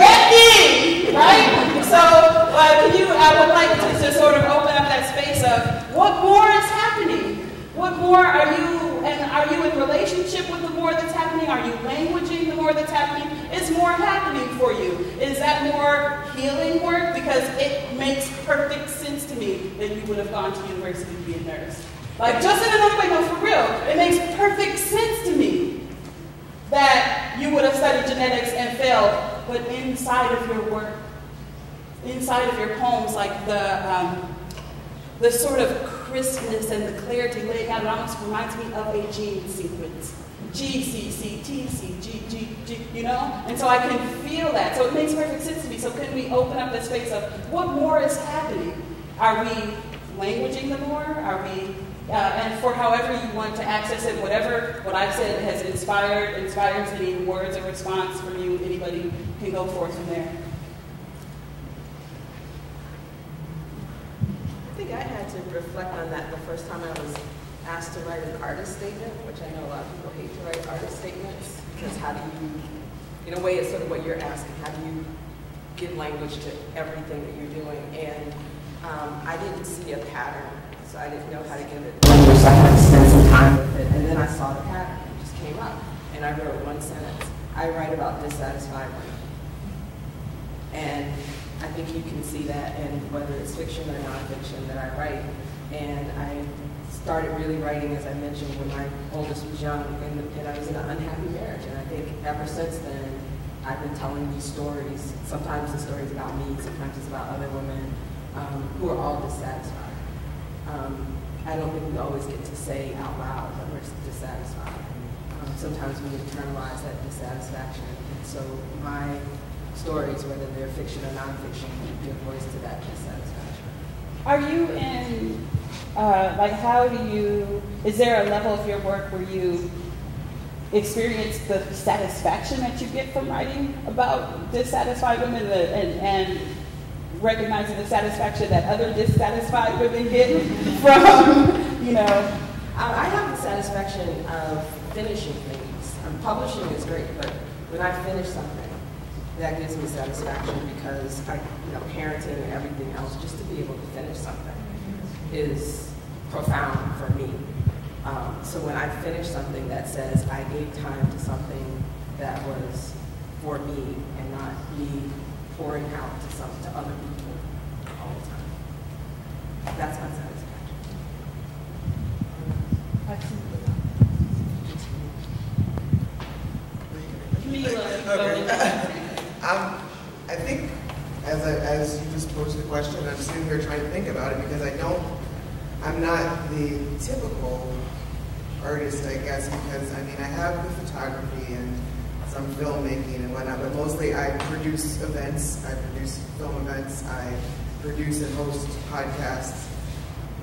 at me, right? So, uh, can you, I would like to just sort of open up that space of what more is happening? What more are you, and are you in relationship with the more that's happening? Are you languaging the more that's happening? Is more happening for you? Is that more healing work? Because it makes perfect sense to me that you would have gone to university to be a nurse. Like, just in another way, no, for real, it makes perfect sense to me that you would have studied genetics and failed, but inside of your work, inside of your poems, like the, um, the sort of crispness and the clarity laying out, it almost reminds me of a gene sequence. G, C, C, T, C, G, G, G, you know? And so I can feel that. So it makes perfect sense to me. So can we open up the space of what more is happening? Are we languaging the more? Are we, uh, and for however you want to access it, whatever what I've said has inspired, inspires any words or response from you, anybody can go forth from there. Think I had to reflect on that the first time I was asked to write an artist statement, which I know a lot of people hate to write artist statements, because how do you, in a way, it's sort of what you're asking, how do you give language to everything that you're doing? And um, I didn't see a pattern, so I didn't know how to give it language, so I had to spend some time with it. And then I saw the pattern, it just came up, and I wrote one sentence. I write about dissatisfied women. And I think you can see that in whether it's fiction or nonfiction that I write. And I started really writing, as I mentioned, when my oldest was young, and, and I was in an unhappy marriage. And I think ever since then, I've been telling these stories. Sometimes the stories about me, sometimes it's about other women um, who are all dissatisfied. Um, I don't think we always get to say out loud that we're dissatisfied. Um, sometimes we internalize that dissatisfaction. And so my stories, whether they're fiction or nonfiction, give voice to that dissatisfaction. Are you in, uh, like, how do you, is there a level of your work where you experience the satisfaction that you get from writing about dissatisfied women and, and recognizing the satisfaction that other dissatisfied women get from, you know? I have the satisfaction of finishing things. Um, publishing is great, but when I finish something, that gives me satisfaction because I, you know, parenting and everything else, just to be able to finish something is profound for me. Um, so when I finish something that says I gave time to something that was for me and not me pouring out to some to other people all the time, that's my satisfaction. Okay. Um, I think as, as you just posed the question, I'm sitting here trying to think about it because I don't, I'm not the typical artist, I guess, because I mean, I have the photography and some filmmaking and whatnot, but mostly I produce events, I produce film events, I produce and host podcasts.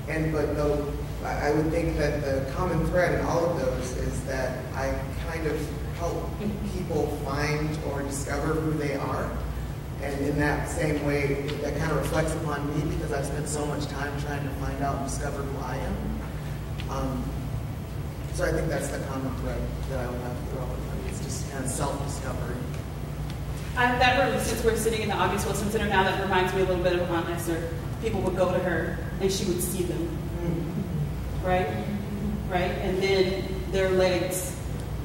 And but though I would think that the common thread in all of those is that I kind of help people find or discover who they are. And in that same way, that kind of reflects upon me because I've spent so much time trying to find out and discover who I am. Um, so I think that's the common thread that I would have throughout it. It's just kind of self-discovery. I, that since we're sitting in the August Wilson Center now, that reminds me a little bit of Aunt Esther. People would go to her and she would see them, right? Right? And then their legs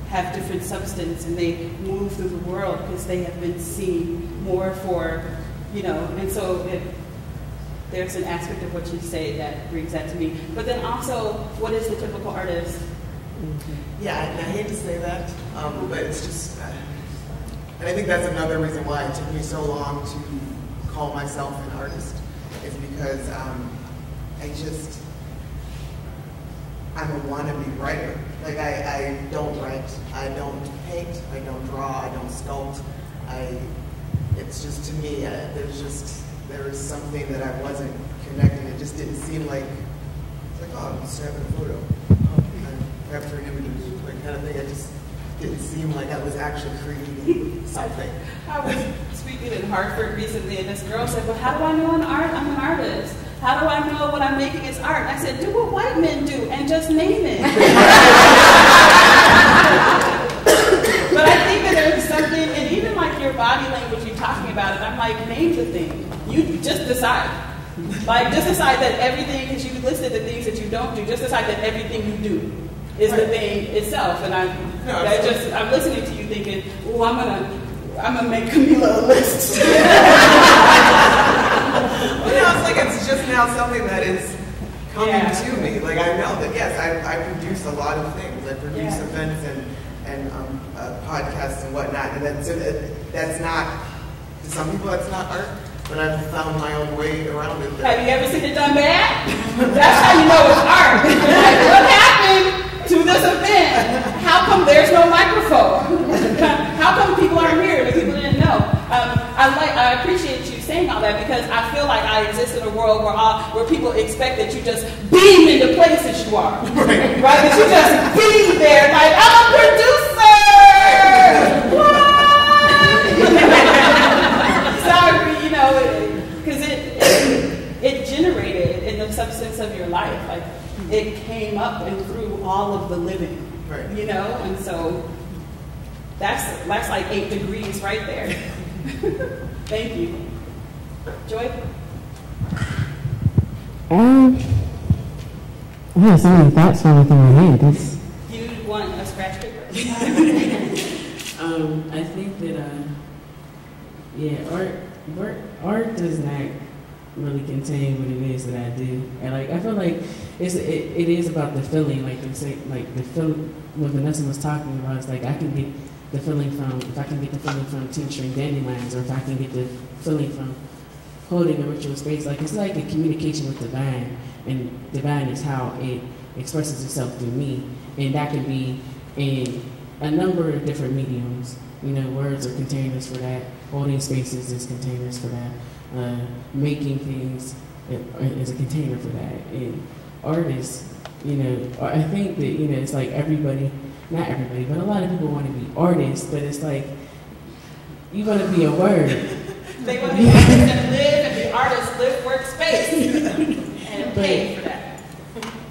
have different substance and they move through the world because they have been seen more for, you know, and so it, there's an aspect of what you say that brings that to me. But then also, what is the typical artist? Yeah, and I hate to say that, um, but it's just, uh, and I think that's another reason why it took me so long to call myself an artist, is because um, I just, I'm a wannabe writer. Like I, I don't write, I don't paint, I don't draw, I don't sculpt. I, it's just to me, uh, there's just, there was something that I wasn't connecting. It just didn't seem like, it's like, oh, I'm just having a photo. Oh, I'm capturing images, like kind of thing. It just didn't seem like I was actually creating something. I was speaking in Hartford recently, and this girl said, "Well, how do I know an art? I'm an artist. How do I know what I'm making is art?" I said, "Do what white men do and just name it." but I think that there's something, and even like your body language, you talking about it. I'm like, name the thing. You just decide. Like, just decide that everything, because you listed the things that you don't do. Just decide that everything you do is the thing itself. And I'm, No, I just, I'm listening to you thinking, oh, I'm gonna, I'm gonna make Kahmeela a list. Well, know, it's like it's just now something that is coming Yeah. to me. Like I know that yes, I, I produce a lot of things. I produce Yeah. events and and um, uh, podcasts and whatnot. And that's that's not to some people that's not art, but I've found my own way around it. Have you ever seen it done bad? That's how you know it's art. Like, what happened to this event? How come there's no microphone? How come people aren't here? Because people didn't know. Um, I like, I appreciate you saying all that because I feel like I exist in a world where all, where people expect that you just beam into places you are, right? That you just be there, like I'm a producer. What? so I agree, you know, because it, it it generated in the substance of your life, like it came up and through all of the living, Right. you know, and so that's that's like eight degrees right there. Thank you, Joy. Um, I have so many thoughts running through my head. It's, You want a scratch paper? um, I think that, uh, yeah, art, art, art does not really contain what it is that I do. And like, I feel like it's, it, it is about the feeling, like they say, like the feeling, what Vanessa was talking about, is like I can get the feeling from, if I can get the feeling from tincturing dandelions, or if I can get the feeling from holding a ritual space, like it's like a communication with the divine, and the divine is how it expresses itself through me, and that can be in a number of different mediums. You know, words are containers for that. Holding spaces is containers for that. Uh, making things as a container for that. And artists, you know, I think that you know it's like everybody, not everybody, but a lot of people want to be artists, but it's like you want to be a word. They want to be artists and live and be artists, live, work, space, and pay for that.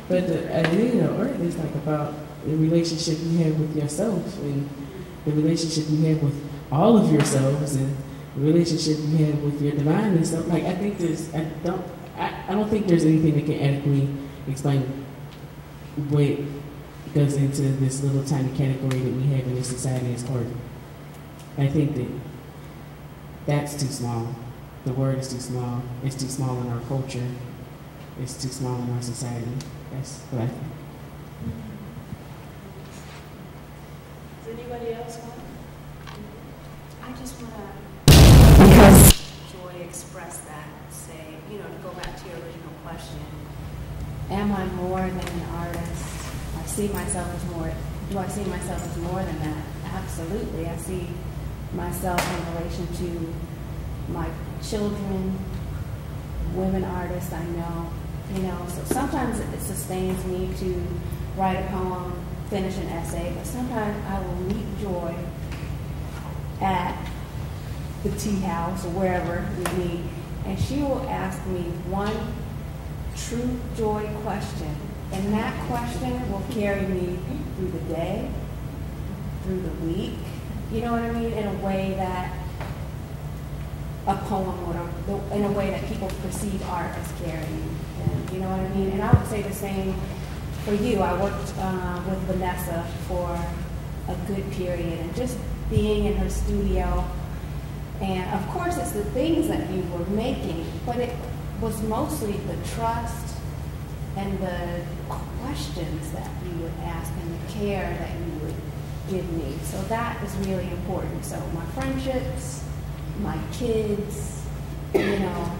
But the idea of art is like about the relationship you have with yourself and the relationship you have with all of yourselves and relationship you have with your divine and stuff. Like I think there's I don't I, I don't think there's anything that can adequately explain what goes into this little tiny category that we have in this society as art. I think that that's too small. The word is too small. It's too small in our culture. It's too small in our society. That's what I think. Does anybody else want? I just want to, Joy expressed that, say, you know, to go back to your original question. Am I more than an artist? I see myself as more. Do I see myself as more than that? Absolutely. I see myself in relation to my children, women artists I know. You know, so sometimes it sustains me to write a poem, finish an essay, but sometimes I will meet Joy at the tea house or wherever we meet, and she will ask me one true joy question And that question will carry me through the day, through the week, you know what I mean, in a way that a poem would, in a way that people perceive art as carrying you know what I mean? And I would say the same for you. I worked uh, with Vanessa for a good period and just being in her studio. And of course, it's the things that you were making, but it was mostly the trust and the questions that you would ask and the care that you would give me. So that is really important. So my friendships, my kids, you know,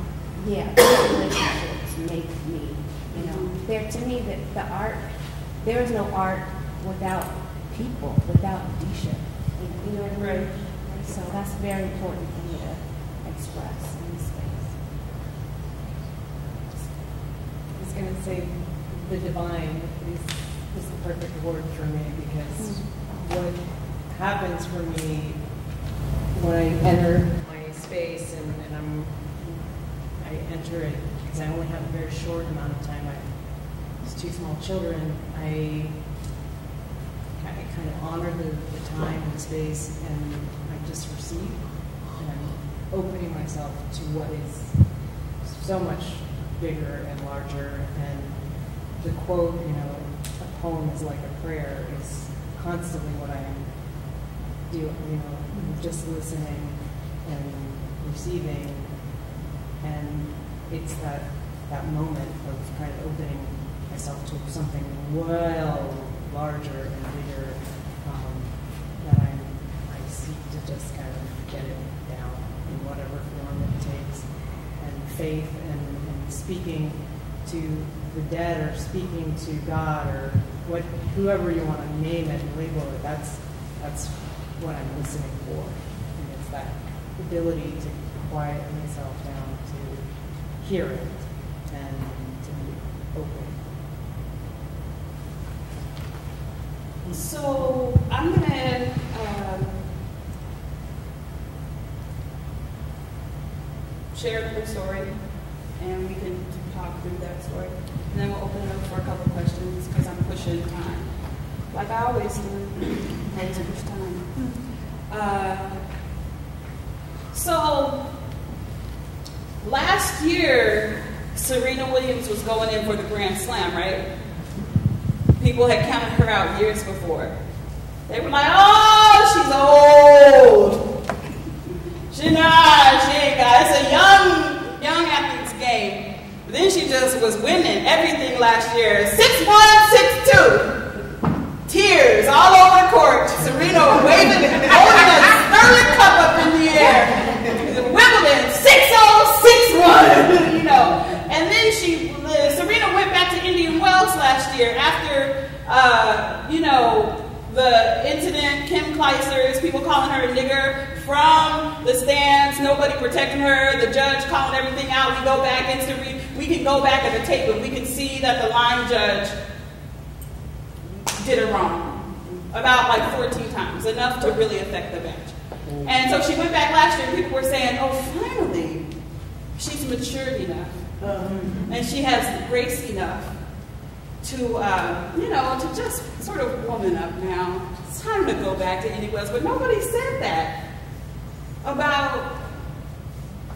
yeah, relationships make me, you know, there to me that the art, there is no art without people, without Deesha. You know what I mean? Right. So that's very important for me to express in this space. I was going to say the divine is, is the perfect word for me because mm-hmm. what happens for me when I enter my space and, and I'm I enter it because I only have a very short amount of time. I have two small children. I I kind of honor the, the time and space, and just receive, and I'm opening myself to what is so much bigger and larger. And the quote, you know, a poem is like a prayer, is constantly what I am doing, you know, just listening and receiving, and it's that that moment of kind of opening myself to something well larger and bigger um, that I, I seek to just kind of get it down in whatever form it takes. And faith and, and speaking to the dead or speaking to God or what whoever you want to name it and label it, that's that's what I'm listening for. And it's that ability to quiet myself down to hear it and to be open. So I'm gonna um, share quick story, and we can talk through that story, and then we'll open it up for a couple questions because I'm pushing time, like I always do. Always push time. Uh, so last year, Serena Williams was going in for the Grand Slam, right? People had counted her out years before. They were like, oh, she's old. She not, she ain't it's a young, young athlete's game. But then she just was winning everything last year. 6'1", 6'2". Tears all over the court. Serena waving, holding a Sterling cup up in the air. Wimbledon, 6'0", 6'1", you know. And then she, Serena went back to Indian Wells last year after, uh, you know, the incident, Kim Clijsters, people calling her a nigger from the stands, nobody protecting her, the judge calling everything out. We go back into, we can go back at the tape and we can see that the line judge did it wrong about like 14 times, enough to really affect the bench. And so she went back last year and people were saying, oh, finally, she's matured enough um, and she has grace enough to, uh, you know, to just sort of woman up now. It's time to go back to Indy Wells. But nobody said that about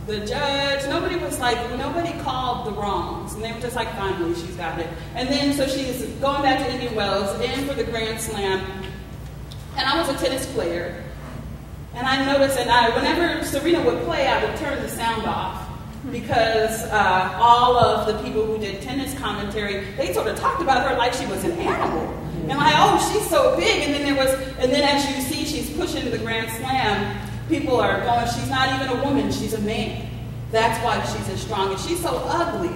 the judge. Nobody was like, nobody called the wrongs. And they were just like, finally, she's got it. And then, so she's going back to Indian Wells, in for the Grand Slam. And I was a tennis player. And I noticed, and I, whenever Serena would play, I would turn the sound off because uh, all of the people who did tennis commentary, they sort of talked about her like she was an animal. And like, oh, she's so big. And then there was, and then as you see, she's pushing the Grand Slam. People are going, she's not even a woman, she's a man. That's why she's as strong. And she's so ugly.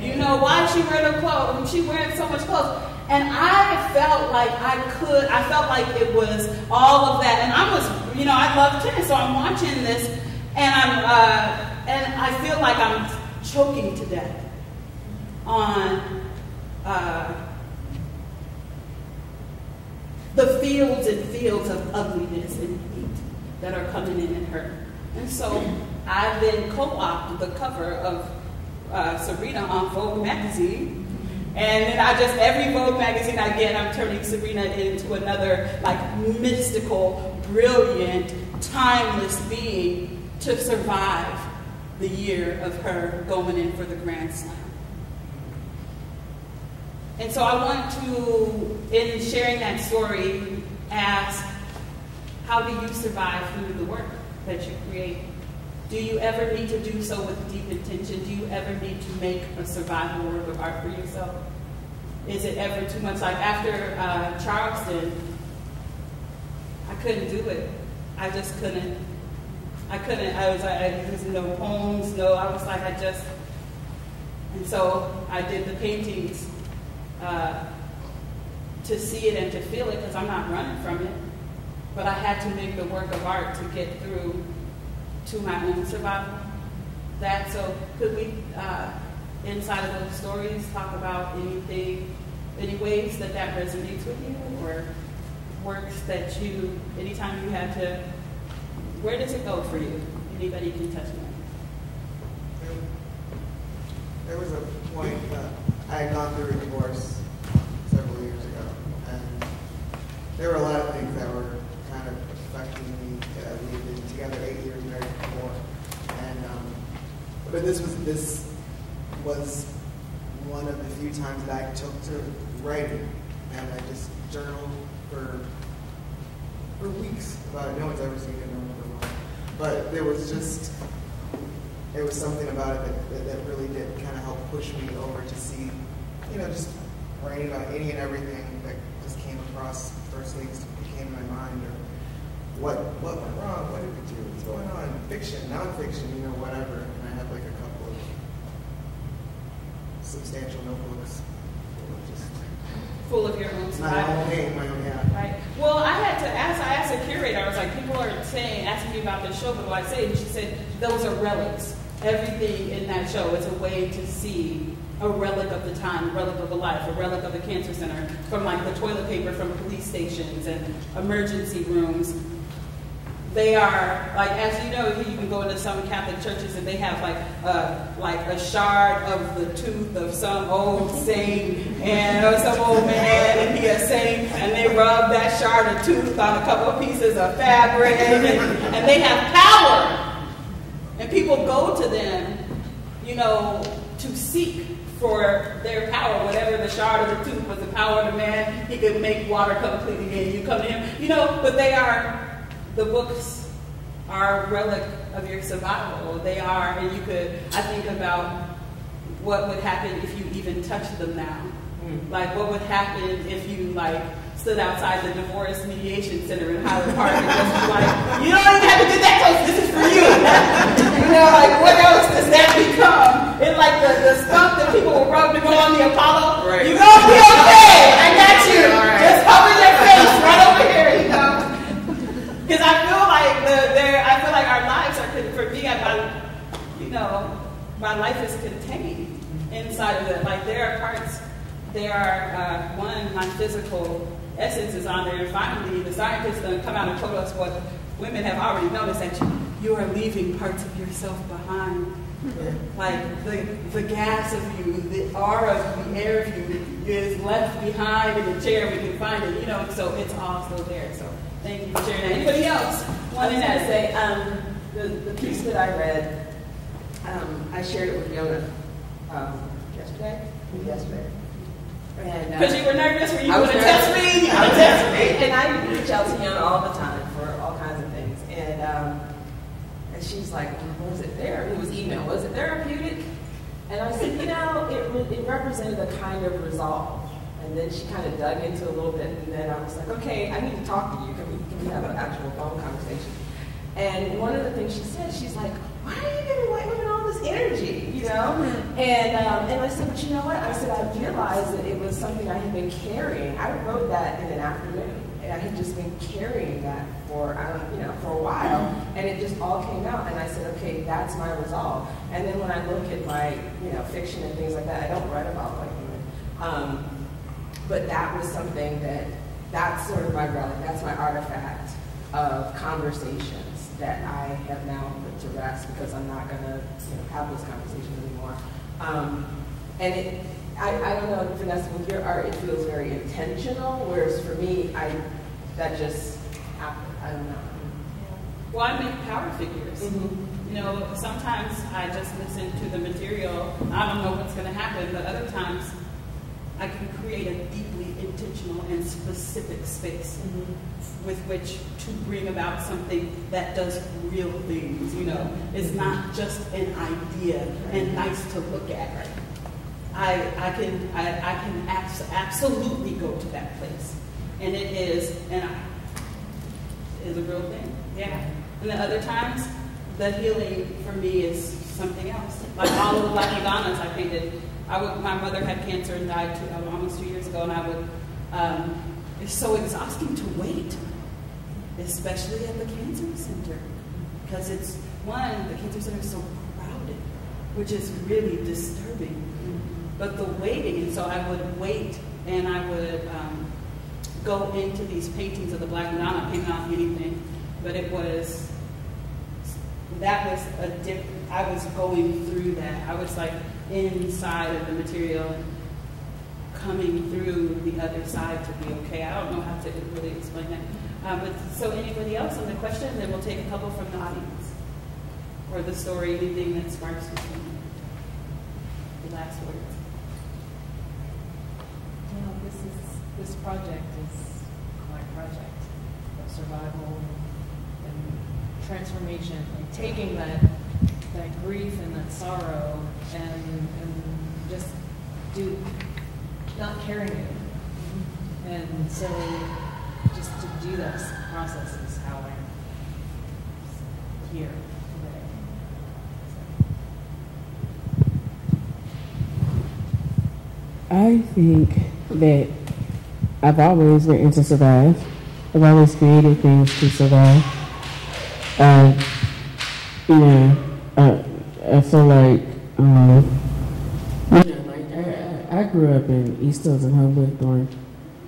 You know, why she wear the clothes? She wearing so much clothes. And I felt like I could, I felt like it was all of that. And I was, you know, I love tennis, so I'm watching this, and I'm, uh, and I feel like I'm choking to death on uh, the fields and fields of ugliness and hate that are coming in at her. And so I've been co-opted the cover of uh, Serena on Vogue magazine And then I just, every Vogue magazine I get, I'm turning Serena into another like mystical, brilliant, timeless being to survive the year of her going in for the Grand Slam. And so I want to, in sharing that story, ask, how do you survive through the work that you create? Do you ever need to do so with deep intention? Do you ever need to make a survival work of art for yourself? Is it ever too much? Like after uh, Charleston, I couldn't do it. I just couldn't. I couldn't. I was like, I, was no poems, no. I was like, I just. And so I did the paintings uh, to see it and to feel it because I'm not running from it. But I had to make the work of art to get through to my own survival. That so could we uh, inside of those stories talk about anything, any ways that that resonates with you, or works that you anytime you had to. Where does it go for you? Anybody can touch me. There was a point that I had gone through a divorce several years ago, and there were a lot of things that were kind of affecting me. Uh, we had been together eight years, married before, and um, but this was this was one of the few times that I took to writing, and I just journaled for for weeks about it. No one's ever seen it, no one ever will. But there was just there was something about it that, that, that really did kind of help push me over to see, you know, just writing about any and everything that just came across first things came in my mind or what what went wrong, what did we do, what's going on, fiction, nonfiction, you know, whatever. And I had like a couple of substantial notebooks full of just Full of your own my own pain, my own yeah. Right. Well, I had to ask. I asked a curator. I was like, people are saying, asking me about this show. But what I say, and she said, those are relics. Everything in that show is a way to see a relic of the time, a relic of a life, a relic of the cancer center, from like the toilet paper from police stations and emergency rooms. They are like, as you know, you can go into some Catholic churches and they have like a like a shard of the tooth of some old saint and or some old man and he a saint, and they rub that shard of tooth on a couple of pieces of fabric, and, and they have power, and people go to them, you know, to seek for their power, whatever the shard of the tooth was the power of the man, he could make water come clean again. You come to him, you know, but they are the books are a relic of your survival. They are, and you could, I think about what would happen if you even touched them now. Hmm. Like, what would happen if you, like, stood outside the divorce mediation center in Highland Park and just was like, you don't even have to get that close, this is for you. you know, like, what else does that become? It's like the, the stuff that people will rub to go on the Apollo. Right. You're going to be okay. I got you. All right. Just cover your face right over here, you know. Because I feel like the, there, I feel like our lives are, for me, I, I, you know, my life is contained inside of it. Like there are parts, there are, uh, one, my physical essence is on there. And finally, the scientists have come out and told us what women have already noticed, that you, you are leaving parts of yourself behind. Like the, the gas of you, the aura of you, the air of you is left behind in the chair. We can find it, you know, so it's all still there. So thank you for. Anybody else? I Want was to say? say, um, the, the piece that I read, um, I shared it with Yona um, yesterday. Yesterday. And, uh, Because you were nervous, were you I going was to test me? You I going was to test me? And I reach out to Yona all the time for all kinds of things. And, um, and she's like, well, was it there? It was email. Was it therapeutic? And I said, you know, it, it represented a kind of resolve. And then she kind of dug into a little bit, and then I was like, okay, I need to talk to you. Can we, can we have an actual phone conversation? And one of the things she said, she's like, why are you giving white women all this energy, you know? And um, and I said, but you know what? I said, I realized that it was something I had been carrying. I wrote that in an afternoon, and I had just been carrying that for, I don't, you know, for a while, and it just all came out. And I said, okay, that's my resolve. And then when I look at my, you know, fiction and things like that, I don't write about white women. Um, but that was something that, that's sort of my relic, that's my artifact of conversations that I have now put to rest because I'm not gonna, you know, have those conversations anymore. Um, and it, I, I don't know, Vanessa, with your art, it feels very intentional, whereas for me, I, that just happened, I don't know. Well, I make power figures. You know, sometimes I just listen to the material. I don't know what's going to happen, but other times I can create a deeply intentional and specific space mm-hmm. with which to bring about something that does real things. You know, it's not just an idea and nice to look at. I, I can I, I can abs- absolutely go to that place, and it is and I, is a real thing. Yeah. And then other times, the healing for me is something else. Like all of the Black Madonnas I painted. I would, my mother had cancer and died two, uh, almost two years ago, and I would. Um, it's so exhausting to wait, especially at the cancer center, because it's one the cancer center is so crowded, which is really disturbing. But the waiting, and so I would wait, and I would um, go into these paintings of the Black Madonna, paint not anything, but it was that was a diff. I was going through that. I was like inside of the material, coming through the other side to be okay. I don't know how to really explain that. Um, but so anybody else on the question? Then we'll take a couple from the audience or the story, anything that sparks between the last words. You know, this is, this project is my project of survival and transformation, like taking that, that grief and that sorrow and, and just do, not caring it. And so just to do this process is how I'm here today. I think that I've always written to survive. I've always created things to survive. Uh, you know, I feel like, um, know, like I, I grew up in East Hills and Homewood during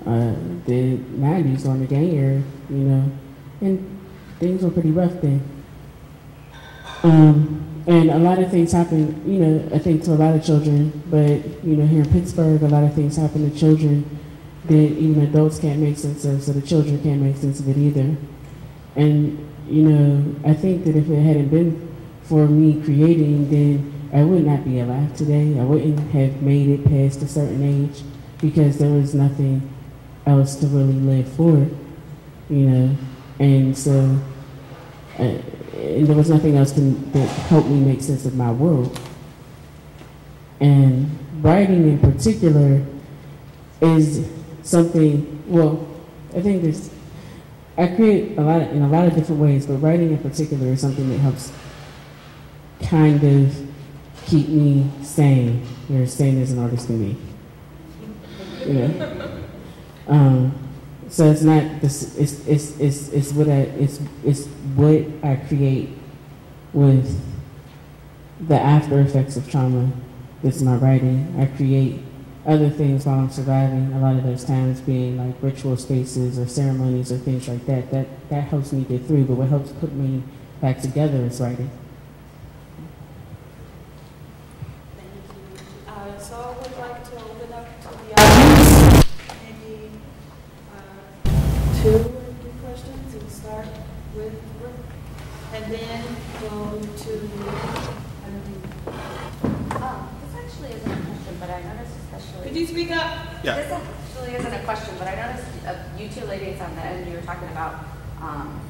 uh, the 90s on the gang era, you know, and things were pretty rough then. Um, and a lot of things happen, you know, I think to a lot of children, but, you know, here in Pittsburgh, a lot of things happen to children that even adults can't make sense of, so the children can't make sense of it either. And, you know, I think that if it hadn't been for me creating, then I would not be alive today. I wouldn't have made it past a certain age because there was nothing else to really live for, you know. And so, uh, and there was nothing else to, that helped me make sense of my world. And writing in particular is something, well, I think there's, I create a lot of, in a lot of different ways, but writing in particular is something that helps kind of keep me sane, You're sane as an artist be. You know? Um, so it's not this. It's it's it's it's what I it's it's what I create with the after effects of trauma. That's my writing. I create other things while I'm surviving. A lot of those times being like ritual spaces or ceremonies or things like that. That that helps me get through. But what helps put me back together is writing. Questions. We'll start with Brooke, and then go to. Um, this actually isn't a question, but I noticed especially. Could you speak up? Yeah. This actually isn't a question, but I noticed uh, you two ladies on the end, you were talking about um,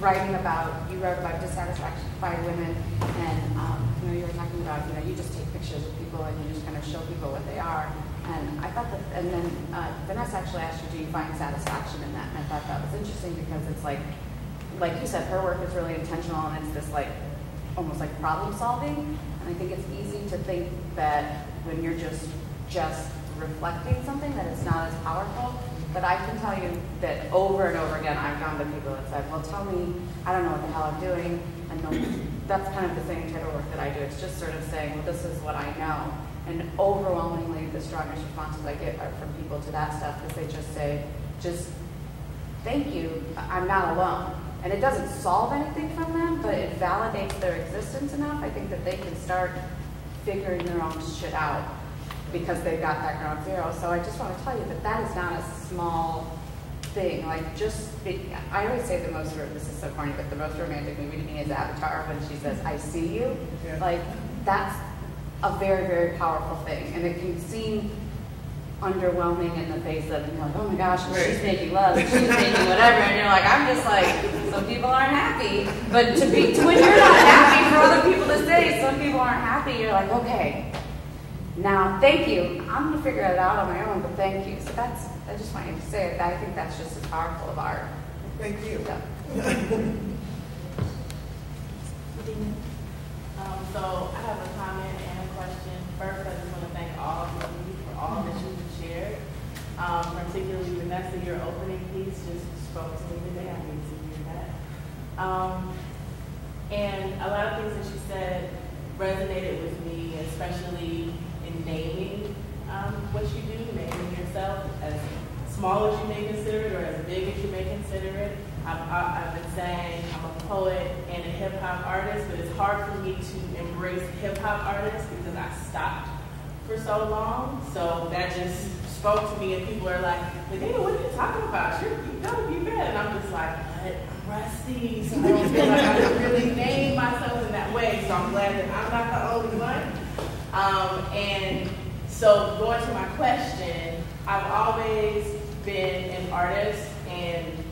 writing about, you wrote about dissatisfied women, and um, you know, you were talking about, you know, you just take pictures of people and you just kind of show people what they are. And I thought that, and then uh, Vanessa actually asked you, do you find satisfaction in that? And I thought that was interesting because it's like, like you said, her work is really intentional and it's this like, almost like problem solving. And I think it's easy to think that when you're just, just reflecting something, that it's not as powerful. But I can tell you that over and over again, I've gone to people that said, well, tell me, I don't know what the hell I'm doing. And that's kind of the same type of work that I do. It's just sort of saying, well, this is what I know. And overwhelmingly, the strongest responses I get are from people to that stuff because they just say, just thank you, I'm not alone. And it doesn't solve anything from them, but it validates their existence enough. I think that they can start figuring their own shit out. because they've got that ground zero. So I just want to tell you that that is not a small thing. Like just, I always say the most, this is so corny, but the most romantic movie to me is Avatar when she says, I see you. Yeah. Like that's a very, very powerful thing. And it can seem underwhelming in the face of, you know, oh my gosh, and she's making love, she's making whatever, and you're like, I'm just like, some people aren't happy. But to be, to when you're not happy for other people to say, some people aren't happy, you're like, okay, now, thank you. I'm gonna figure it out on my own, but thank you. So that's, I just wanted to say it. I think that's just as powerful of art. Thank you. Um, so I have a comment and a question. First, I just want to thank all of you for all that you've shared. Um, particularly Vanessa, your opening piece just spoke to me today. I need to hear that. Um, and a lot of things that you said resonated with me, especially in naming um, what you do, naming yourself as small as you may consider it or as big as you may consider it. I've, I've been saying I'm a poet and a hip hop artist, but it's hard for me to embrace hip hop artists because I stopped for so long. So that just spoke to me, and people are like, Medina, what are you talking about? You're, you know, bad. And I'm just like, but I'm rusty, so I don't feel like I can really name myself in that way. So I'm glad that I'm not the only one. Um, and so going to my question, I've always been an artist and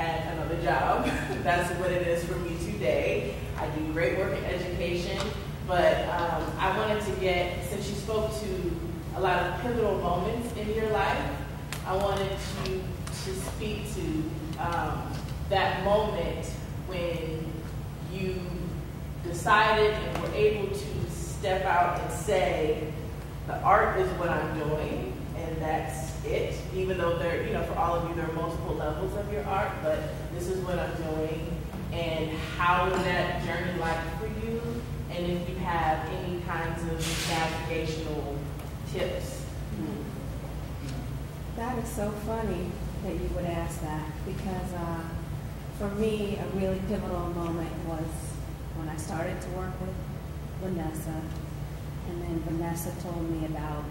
had another job. That's what it is for me today. I do great work in education, but um, I wanted to get, since you spoke to a lot of pivotal moments in your life, I wanted you to speak to um, that moment when you decided and were able to step out and say, the art is what I'm doing, and that's it. Even though there, you know, for all of you, there are multiple levels of your art, but this is what I'm doing. And how was that journey like for you? And if you have any kinds of navigational tips. That is so funny that you would ask that because uh, for me, a really pivotal moment was when I started to work with Vanessa, and then Vanessa told me about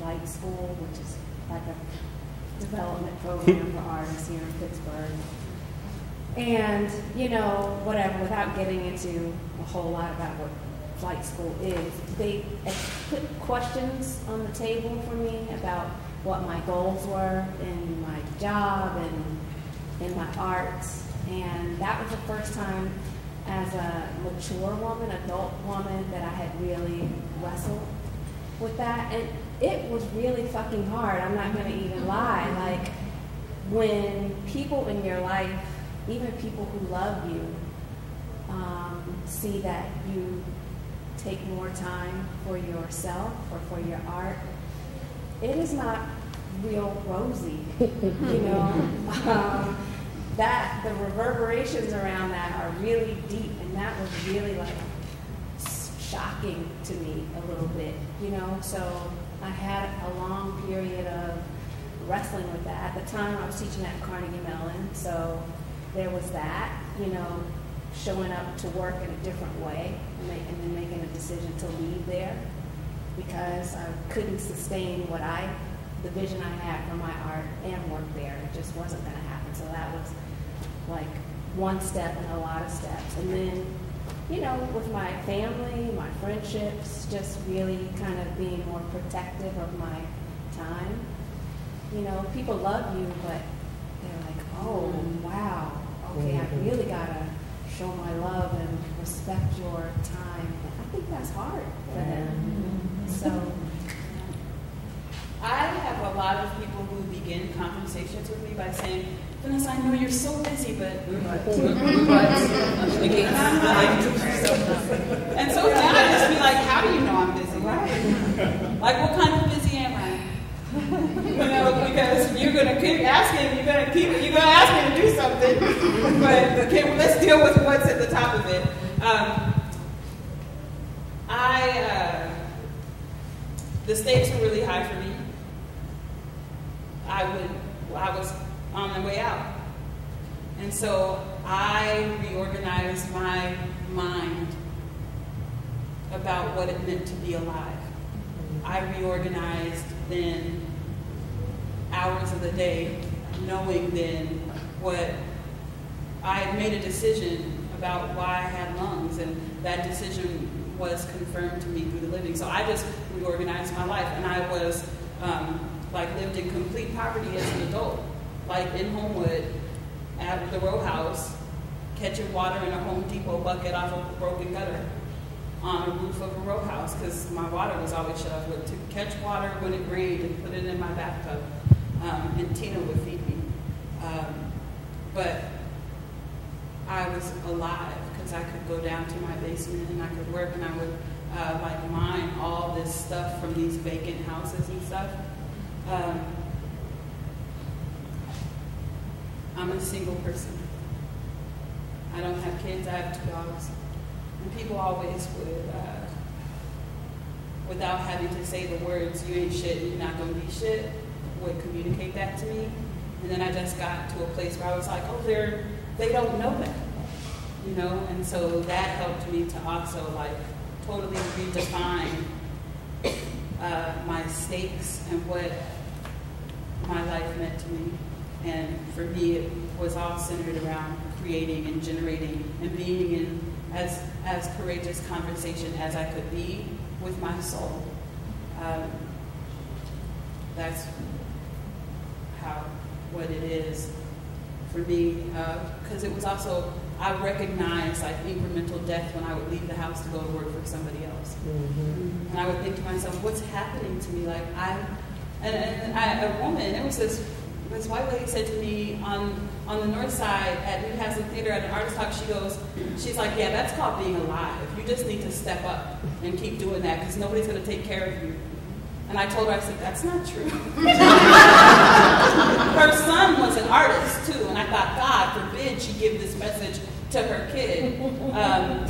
Flight School, which is like a development program for artists here in Pittsburgh. And, you know, whatever, without getting into a whole lot about what flight school is, they put questions on the table for me about what my goals were in my job and in my arts. And that was the first time as a mature woman, adult woman, that I had really wrestled with that. And it was really fucking hard. I'm not going to even lie. Like, when people in your life, even people who love you, um, see that you take more time for yourself or for your art, it is not real rosy, you know. Um, that the reverberations around that are really deep, and that was really like shocking to me a little bit, you know. So I had a long period of wrestling with that. At the time, I was teaching at Carnegie Mellon, so there was that, you know, showing up to work in a different way and, then making a decision to leave there because I couldn't sustain what I, the vision I had for my art and work there. It just wasn't going to happen. So that was like one step and a lot of steps. And then, you know, with my family, my friendships, just really kind of being more protective of my time. You know, people love you, but they're like, oh, wow, okay, I mm-hmm. really got to show my love and respect your time. I think that's hard for them. Mm-hmm. So, I have a lot of people who begin conversations with me by saying, Vanessa, I know you're so busy, but, but, but, again, I'm like, and so then I just be like, how do you know I'm busy? Right? Like, what kind of busy am I? you know, because you're gonna keep asking, you're gonna keep, you're gonna ask me to do something, but okay, let's deal with what's at the top of it. Um, I, uh, the stakes were really high for me. I would, I was on my way out. And so I reorganized my mind about what it meant to be alive. I reorganized then hours of the day, knowing then what I had made a decision about why I had lungs, and that decision was confirmed to me through the living. So I just reorganized my life, and I was um, like lived in complete poverty as an adult, like in Homewood at the row house, catching water in a Home Depot bucket off of a broken gutter on a roof of a row house because my water was always shut off. To catch water when it rained and put it in my bathtub, um, and Tina would feed me. Um, but I was alive because I could go down to my basement and I could work and I would uh, like mine all this stuff from these vacant houses and stuff. Um, I'm a single person. I don't have kids, I have two dogs. And people always would, uh, without having to say the words, you ain't shit, you're not gonna be shit, would communicate that to me. And then I just got to a place where I was like, oh, they're, they don't know that, you know? And so that helped me to also like totally redefine uh, my stakes and what my life meant to me. And for me, it was all centered around creating and generating and being in as, as courageous conversation as I could be with my soul. Um, that's how, what it is for me. Because uh, it was also, I recognized like incremental death when I would leave the house to go to work for somebody else. Mm-hmm. And I would think to myself, what's happening to me? Like, I, and, and I, a woman, it was this this white lady said to me on on the north side at New Hazlett Theater at an artist talk, she goes, she's like, yeah, that's called being alive. You just need to step up and keep doing that because nobody's going to take care of you. And I told her, I said, that's not true. her son was an artist too, and I thought, God forbid she give this message to her kid. Um,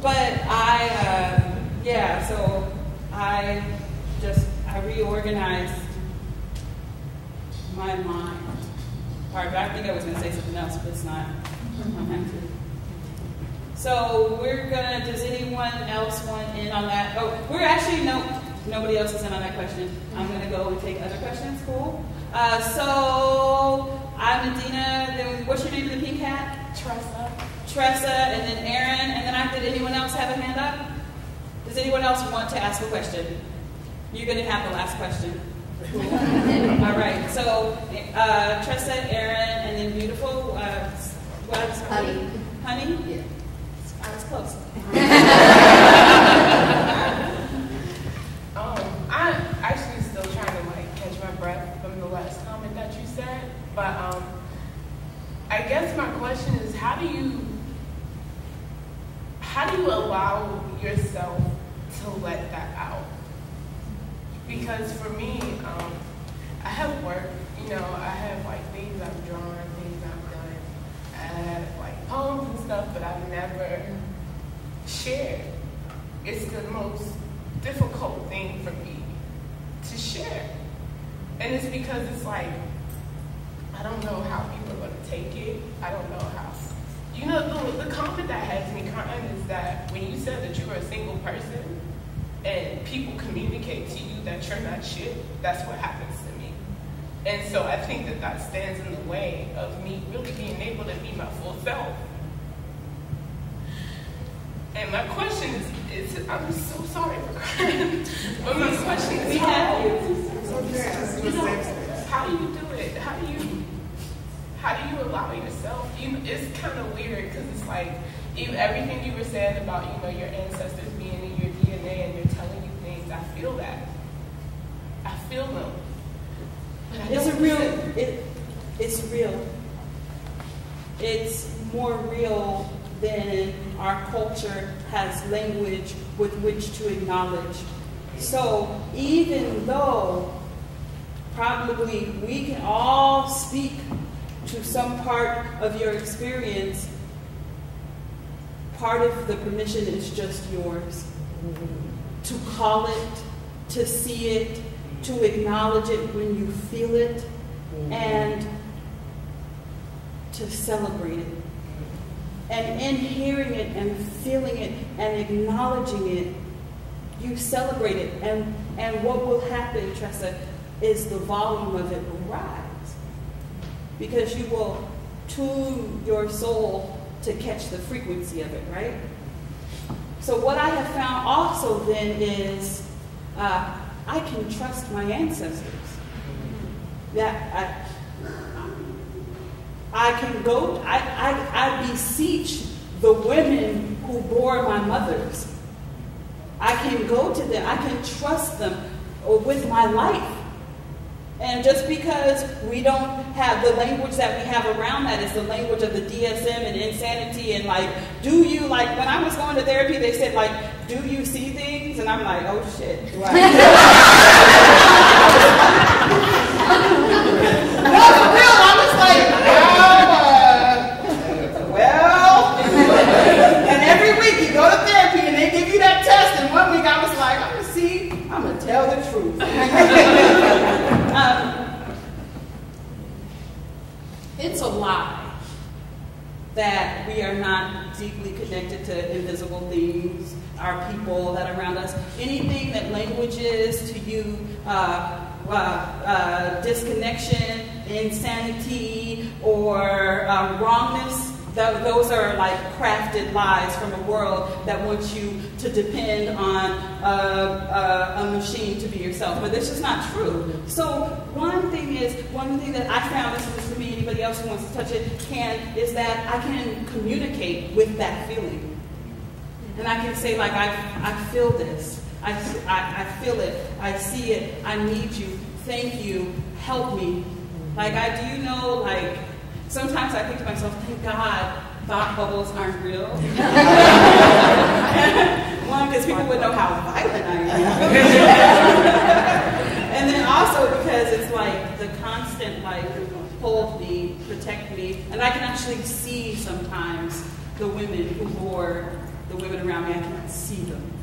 but I, uh, yeah, so I just, I reorganized my mind. All right, I think I was going to say something else, but it's not. So we're gonna. Does anyone else want in on that? Oh, we're actually no. Nobody else is in on that question. I'm gonna go and take other questions. Cool. Uh, so I'm Medina. Then what's your name in the pink hat? Tressa. Tressa, and then Aaron, and then I, did anyone else have a hand up? Does anyone else want to ask a question? You're gonna have the last question. All right. So uh, Tressa, Aaron, and then beautiful. Uh, what Honey. Honey. Yeah. I was close. um, I'm actually still trying to like catch my breath from the last comment that you said, but um, I guess my question is, how do you how do you allow yourself to let that out? Because for me, um, I have work, you know, I have like things I've drawn, things I've done. I have like poems and stuff, but I've never shared. It's the most difficult thing for me to share. And it's because it's like, I don't know how people are to take it. I don't know how. You know, the, the comment that has me crying is that when you said that you were a single person, and people communicate to you that you're not shit, that's what happens to me. And so I think that that stands in the way of me really being able to be my full self. And my question is, is I'm so sorry for crying, but my question is, how, you know, how do you do it? How do you, how do you allow yourself? You know, it's kind of weird because it's like, even everything you were saying about, you know, your ancestors being in your DNA and you're telling you things, I feel that. I feel them. It's a real, it, it's real. It's more real than our culture has language with which to acknowledge. So even though probably we can all speak to some part of your experience, part of the permission is just yours. To call it, to see it, to acknowledge it when you feel it, and to celebrate it. And in hearing it and feeling it and acknowledging it, you celebrate it. And, and what will happen, Tressa, is the volume of it will rise. Because you will tune your soul to catch the frequency of it, right? So, what I have found also then is uh, I can trust my ancestors. That I, I can go, I, I, I beseech the women who bore my mothers. I can go to them, I can trust them with my life. And just because we don't have the language that we have around that is the language of the DSM and insanity and like, do you like when I was going to therapy, they said like, do you see things? And I'm like, oh shit, do I? no, for real, I was like, uh, well, and every week you go to therapy and they give you that test, and one week I was like, I'm gonna see, I'm gonna tell the truth. Um, it's a lie that we are not deeply connected to invisible things, our people that are around us. Anything that language is to you, uh, uh, uh, disconnection, insanity, or um, wrongness, those are like crafted lies from a world that wants you to depend on a, a, a, machine to be yourself. But this is not true. So one thing is, one thing that I found, this is for me, anybody else who wants to touch it can, is that I can communicate with that feeling. And I can say like, I, I feel this. I, I, I feel it. I see it. I need you. Thank you. Help me. Like I do you know like sometimes I think to myself, thank God thought bubbles aren't real. One, because people would know how violent I am. and then also because it's like like hold me, protect me, and I can actually see sometimes the women who bore the women around me, I can see them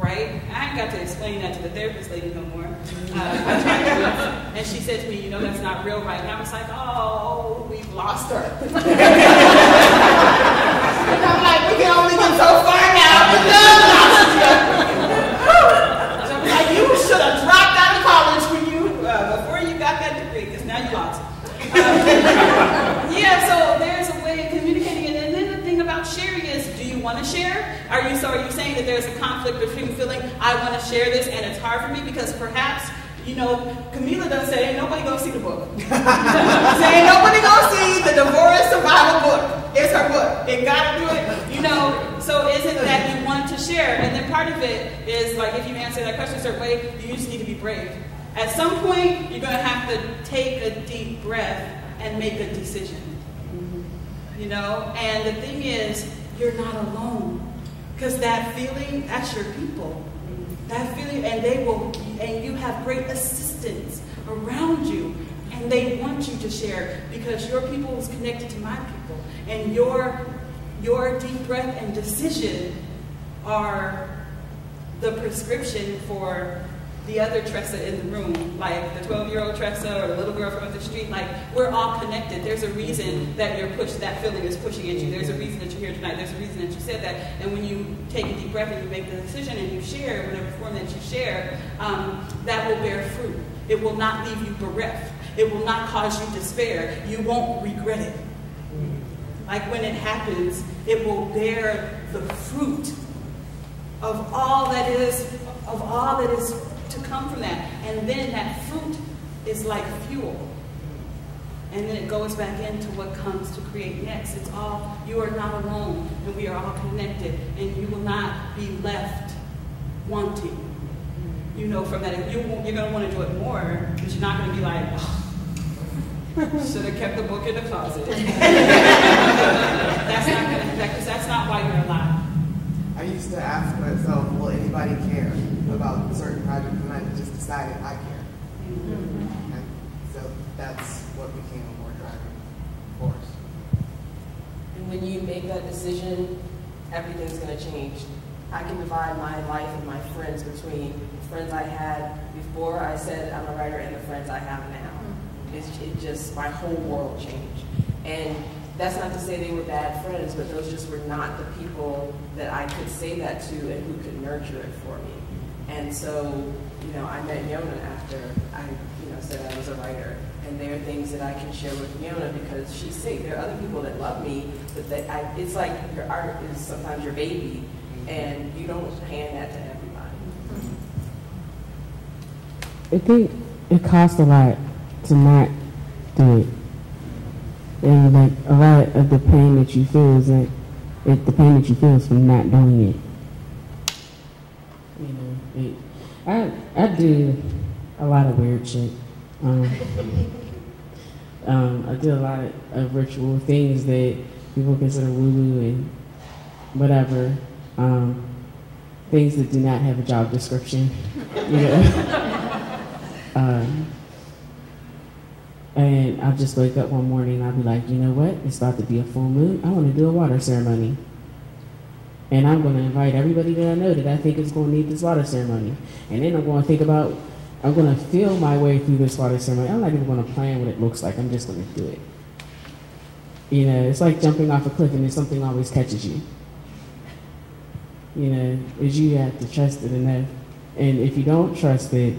right? I ain't got to explain that to the therapist lady no more. Uh, and she said to me, you know, that's not real, right? And I was like, oh, we've lost her. and I'm like, we can only get so far now. so I'm like, you should have dropped out of college when you, uh, before you got that degree, because now you lost. Um, yeah, so there's a way of communicating. And then the thing about sharing is, do you want to share? Are you so are you saying that there's a conflict between feeling I want to share this and it's hard for me because perhaps you know, Kahmeela does say, ain't nobody gonna see the book. say, ain't nobody gonna see the divorce survival book. It's her book. It gotta do it. You know, so is it that you want to share? And then part of it is like if you answer that question a certain way, you just need to be brave. At some point, you're gonna have to take a deep breath and make a decision. You know? And the thing is, you're not alone. Because that feeling, that's your people. That feeling, and they will, and you have great assistance around you, and they want you to share because your people is connected to my people, and your your deep breath and decision are the prescription for the other Tressa in the room, like the 12-year-old Tressa or the little girl from up the street, like we're all connected. There's a reason that you're pushed, that feeling is pushing at you. There's a reason that you're here tonight. There's a reason that you said that. And when you take a deep breath and you make the decision and you share, whatever form that you share, um, that will bear fruit. It will not leave you bereft. It will not cause you despair. You won't regret it. Like when it happens, it will bear the fruit of all that is, of all that is to come from that. And then that fruit is like fuel. And then it goes back into what comes to create next. It's all, you are not alone, and we are all connected, and you will not be left wanting. You know from that, you, you're going to want to do it more, but you're not going to be like, ah. oh, should have kept the book in the closet. that's not going to, because that's not why you're alive. I used to ask myself, will anybody care about certain projects? And I just decided I care. And so that's what became a more driving force. And when you make that decision, everything's going to change. I can divide my life and my friends between the friends I had before I said I'm a writer and the friends I have now. It's, it just, my whole world changed. And that's not to say they were bad friends, but those just were not the people that I could say that to and who could nurture it for me. And And so, you know, I met Yona after I, you know, said I was a writer. And there are things that I can share with Yona because she's sick. There are other people that love me, but that I, it's like your art is sometimes your baby, mm-hmm. and you don't hand that to everybody. I think it costs a lot to not do it. And like a lot of the pain that you feel is like it, the pain that you feel is from not doing it. I I do a lot of weird shit. Um, um, I do a lot of ritual things that people consider woo woo and whatever. Um, things that do not have a job description. You know. um, and I'll just wake up one morning and I'll be like, you know what? It's about to be a full moon. I want to do a water ceremony. And I'm going to invite everybody that I know that I think is going to need this water ceremony. And then I'm going to think about, I'm going to feel my way through this water ceremony. I'm not even going to plan what it looks like. I'm just going to do it. You know, it's like jumping off a cliff and then something always catches you. You know, is you have to trust it enough. And if you don't trust it,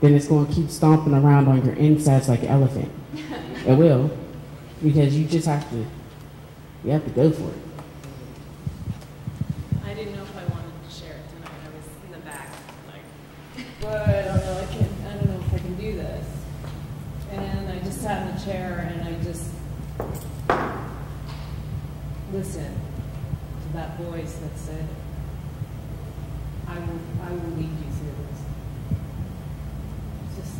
then it's going to keep stomping around on your insides like an elephant. it will, because you just have to, you have to go for it. I didn't know if I wanted to share it tonight. I was in the back, like, but I don't know. I can't. I don't know if I can do this. And I just sat in the chair and I just listened to that voice that said, "I will. Lead you through this." It's just,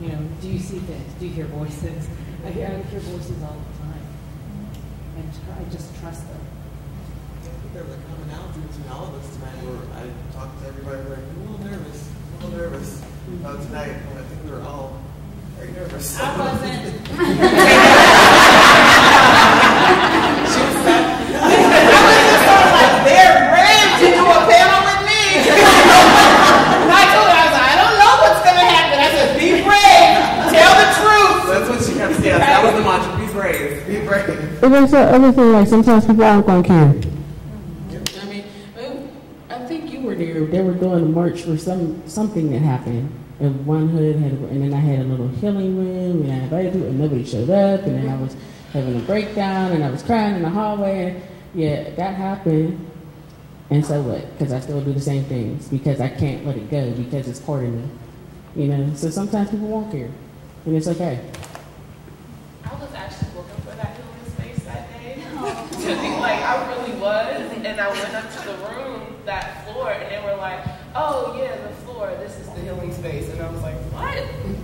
you know, do you see things? Do you hear voices? I hear. I hear voices all the time, and I just trust them. I think there's a commonality between all of us tonight where I talked to everybody, we're like, a little nervous, a little nervous about tonight. And I think we were all very nervous. I wasn't. she was not. I was just sort of like, they're brave to do a panel with me. and I told her, I was like, I don't know what's going to happen. I said, be brave. Tell the truth. That's what she kept saying. That was the mantra. Be brave. Be brave. But there's thing, like sometimes people to care. I mean, I think you were there. They were doing a march for some something that happened. And one hood had, and then I had a little healing room, and I invited people, and nobody showed up, and then I was having a breakdown, and I was crying in the hallway, yeah, that happened. And so what? Because I still do the same things because I can't let it go because it's part of me, you know. So sometimes people won't care, and it's okay. I was actually looking for that healing space that day. to be like, I really was. And I went up to the room, that floor, and they were like, oh, yeah, the floor, this is the healing space. And I was like, what?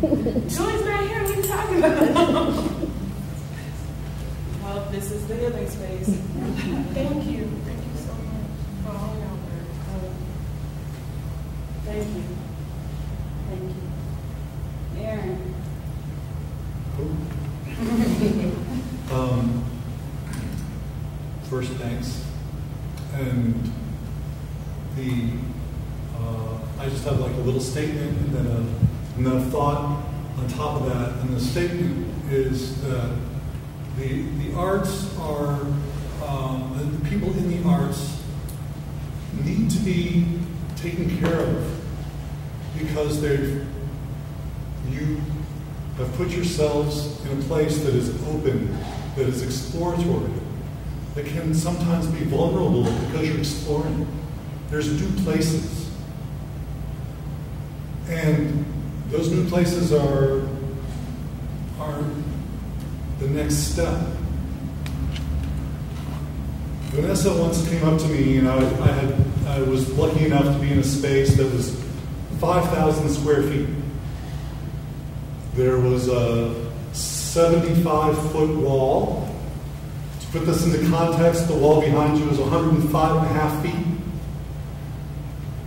Julie's not here. What are you talking about? well, this is the healing space. Thank you. Thank you so much for all your work. Um, thank you. Thank you. Aaron. Um, first, thanks. And the, uh, I just have like a little statement and then a, and then a thought on top of that. And the statement is that the, the arts are, um, the, people in the arts need to be taken care of because they've, you have put yourselves in a place that is open, that is exploratory, that can sometimes be vulnerable because you're exploring. There's new places. And those new places are, are the next step. Vanessa once came up to me, and I, I, had, I was lucky enough to be in a space that was 5,000 square feet. There was a 75 foot wall. To put this into context, the wall behind you is 105 and a half feet.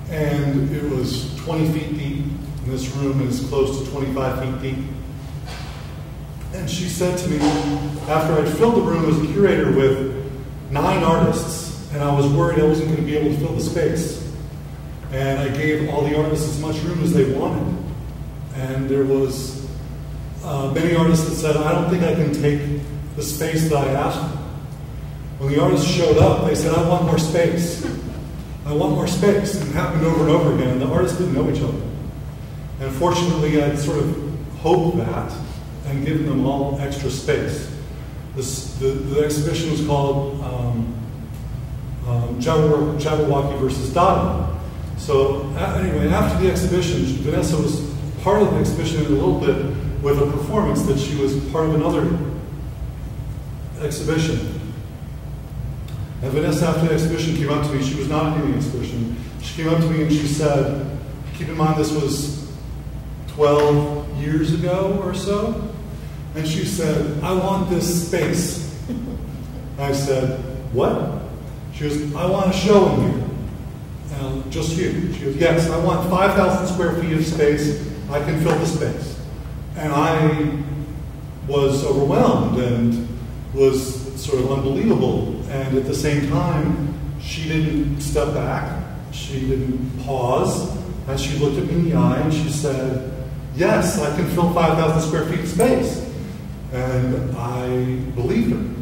And it was 20 feet deep. And this room is close to 25 feet deep. And she said to me, after I'd filled the room as a curator with nine artists, and I was worried I wasn't going to be able to fill the space. And I gave all the artists as much room as they wanted. And there was uh, many artists that said, I don't think I can take the space that I asked for. When the artists showed up, they said, I want more space. I want more space. And it happened over and over again, and the artists didn't know each other. And fortunately, I'd sort of hoped that and given them all extra space. This, the, the exhibition was called um, um, Jabberwocky versus Dada. So anyway, after the exhibition, Vanessa was part of the exhibition in a little bit with a performance that she was part of another exhibition. And Vanessa, after the exhibition, came up to me. She was not in the exhibition. She came up to me and she said, keep in mind this was 12 years ago or so. And she said, I want this space. I said, what? She goes, I want a show in here. And just here. She goes, yes, I want 5,000 square feet of space. I can fill the space. And I was overwhelmed and was sort of unbelievable. And at the same time, she didn't step back. She didn't pause. And she looked at me in the eye and she said, Yes, I can fill 5,000 square feet of space. And I believed her.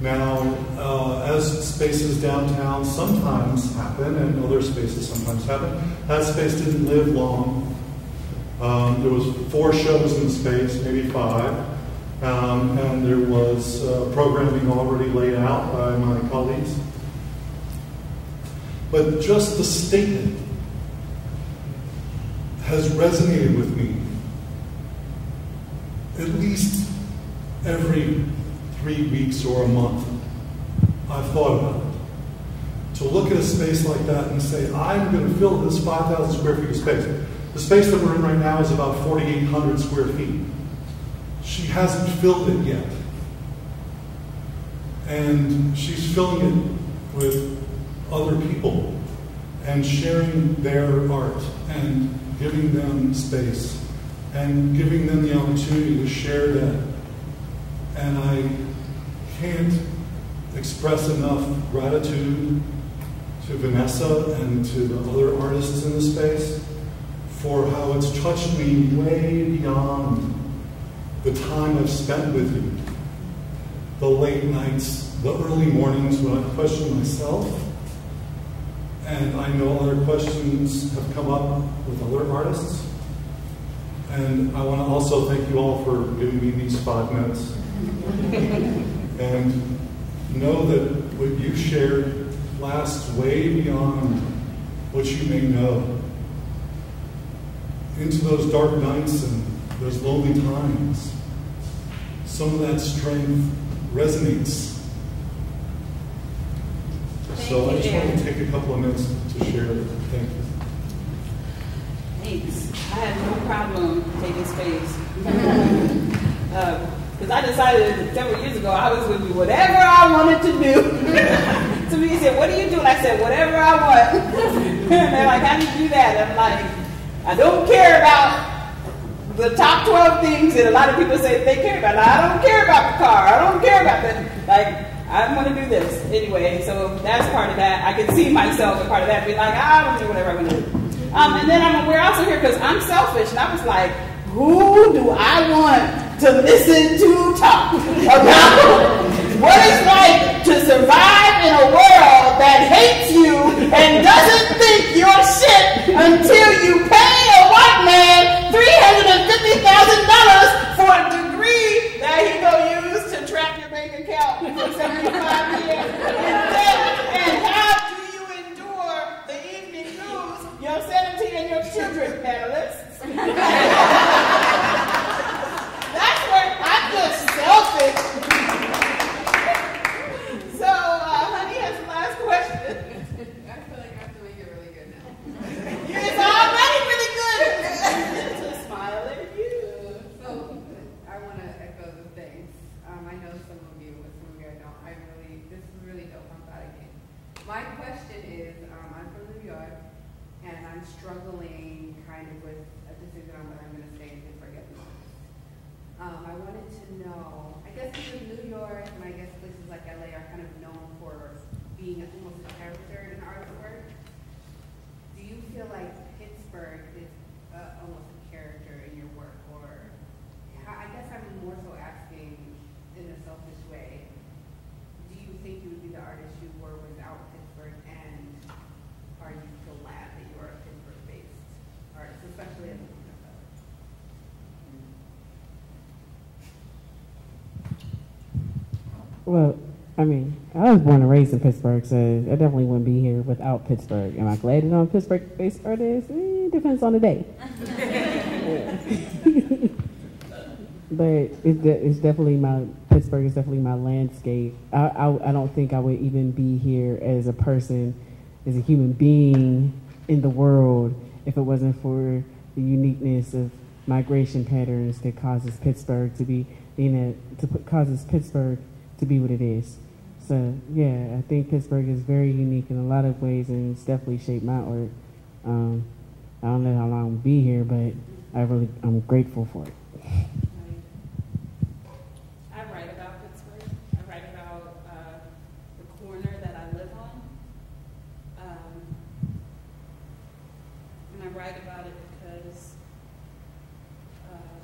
Now, uh, as spaces downtown sometimes happen, and other spaces sometimes happen, that space didn't live long. Um, there was four shows in the space, maybe five, um, and there was uh, programming already laid out by my colleagues. But just the statement has resonated with me at least every three weeks or a month. I've thought about it. To look at a space like that and say, I'm going to fill this 5,000 square feet of space. The space that we're in right now is about 4,800 square feet. She hasn't filled it yet. And she's filling it with other people and sharing their art and giving them space and giving them the opportunity to share that. And I can't express enough gratitude to Vanessa and to the other artists in the space for how it's touched me way beyond the time I've spent with you. The late nights, the early mornings when I question myself. And I know other questions have come up with other artists. And I want to also thank you all for giving me these five minutes. and know that what you shared lasts way beyond what you may know. Into those dark nights and those lonely times, some of that strength resonates. so I just want to take a couple of minutes to share it. Thank you. Thanks. I have no problem taking space. Uh, because I decided several years ago I was going to do whatever I wanted to do. Somebody said, What do you do? And I said, Whatever I want. and they're like, How do you do that? I'm like, I don't care about the top 12 things that a lot of people say they care about. I don't care about the car. I don't care about that. Like, I'm going to do this anyway. So that's part of that. I can see myself as part of that. Be like, I want to do whatever I want to do. Um, and then I'm, we're also here because I'm selfish. And I was like, who do I want to listen to talk about what it's like to survive in a world that hates you and doesn't think you're shit until you pay a white man $350,000 for a degree that he gonna use to trap your bank account for 75 years? And how do you endure the evening news, your 17 and your children, panelists? That's where I'm just selfish. So, uh, honey has the last question. I feel like I to make it really good now. It's already really good. Just smile at you. So, I want to echo the thanks. Um, I know some of you, but some of you I don't. I really, this is really dope. I'm glad came. My question is, um, I'm from New York, and I'm struggling kind of with a decision on whether I'm going to stay in Pittsburgh at the. Um, I wanted to know, I guess because New York and I guess places like LA are kind of known for being almost a character in artwork. Do you feel like Pittsburgh is uh, almost a character in your work, or I I guess I'm more so asking think you would be the artist you were without Pittsburgh, and are you glad that you are a Pittsburgh-based artist, especially as a woman of color? Well, I mean, I was born and raised in Pittsburgh, so I definitely wouldn't be here without Pittsburgh. Am I glad to know I'm Pittsburgh-based artist? Eh, depends on the day. but it, it's definitely my Pittsburgh is definitely my landscape. I, I I don't think I would even be here as a person, as a human being in the world if it wasn't for the uniqueness of migration patterns that causes Pittsburgh to be you know to put, causes Pittsburgh to be what it is. So yeah, I think Pittsburgh is very unique in a lot of ways, and it's definitely shaped my art. Um, I don't know how long I'll be here, but I really I'm grateful for it. I write about Pittsburgh. I write about uh, the corner that I live on. Um, and I write about it because uh,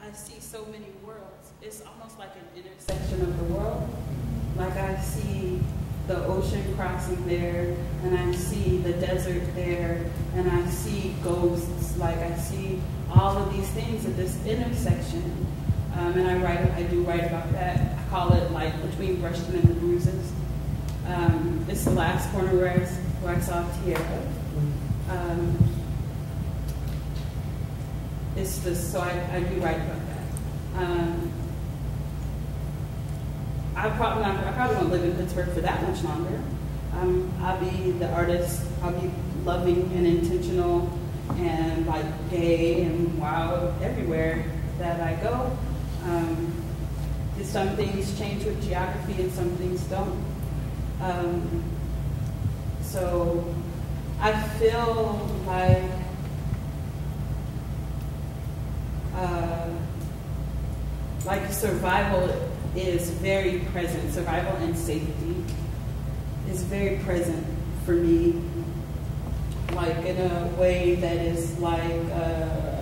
I see so many worlds. It's almost like an intersection of the world. Like I see the ocean crossing there, and I see the desert there, and I see ghosts. Like I see all of these things at this intersection. Um, and I write, I do write about that. I call it like between Rushton and the Bruises. Um, it's the last corner where I, where I saw Tierra. Um, it's just, so I, I do write about that. Um, I probably not, I probably won't live in Pittsburgh for that much longer. Um, I'll be the artist. I'll be loving and intentional and like gay and wild everywhere that I go. Um, some things change with geography and some things don't. Um, so I feel like uh, like survival is very present. Survival and safety is very present for me, like in a way that is like uh,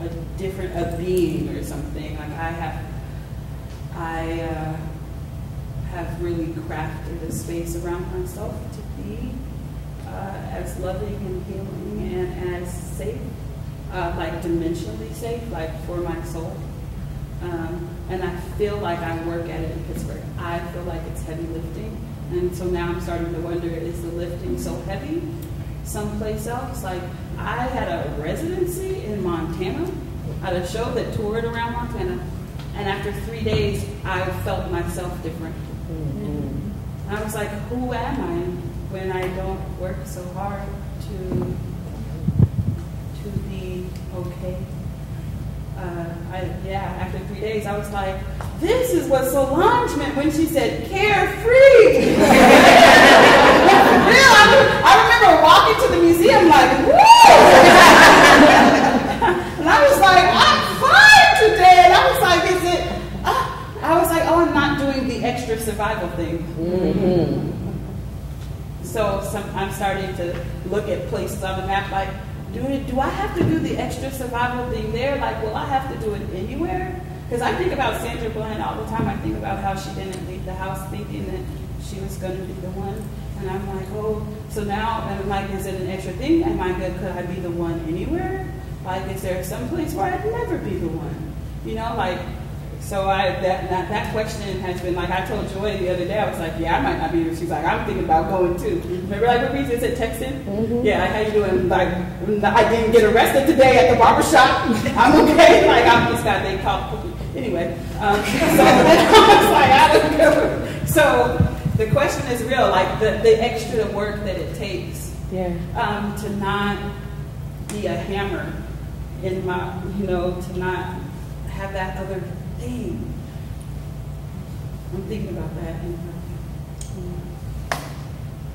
a different a being or something. Like I have, I uh, have really crafted a space around myself to be uh, as loving and healing and as safe, uh, like dimensionally safe, like for my soul. Um, and I feel like I work at it in Pittsburgh. I feel like it's heavy lifting. And so now I'm starting to wonder, is the lifting so heavy someplace else? Like, I had a residency in Montana at a show that toured around Montana. And after three days, I felt myself different. Mm-hmm. I was like, who am I when I don't work so hard to, to be okay? Uh, I, yeah, after three days, I was like, this is what Solange meant when she said carefree. Real, I, I remember walking to the museum like, whoa! and I was like, I'm fine today. And I was like, is it? Uh, I was like, oh, I'm not doing the extra survival thing. Mm-hmm. So some, I'm starting to look at places on the map like, do, do I have to do the extra survival thing there? Like, will I have to do it anywhere? Because I think about Sandra Bland all the time. I think about how she didn't leave the house thinking that she was going to be the one. And I'm like, oh, so now I'm like, is it an extra thing? Am I good? Could I be the one anywhere? Like, is there some place where I'd never be the one? You know, like, so I that, that that question has been like I told Joy the other day. I was like, yeah, I might not be here. She's like, I'm thinking about going too. Remember, like, what reason said texting? Mm-hmm. Yeah, how you doing? Like, I didn't get arrested today at the barber shop. I'm okay. Like, I'm just got they called. Anyway, um, so I was like, I don't know. So the question is real. Like the the extra work that it takes. Yeah. Um, to not be a hammer in my, you know, to not have that other I'm thinking about that.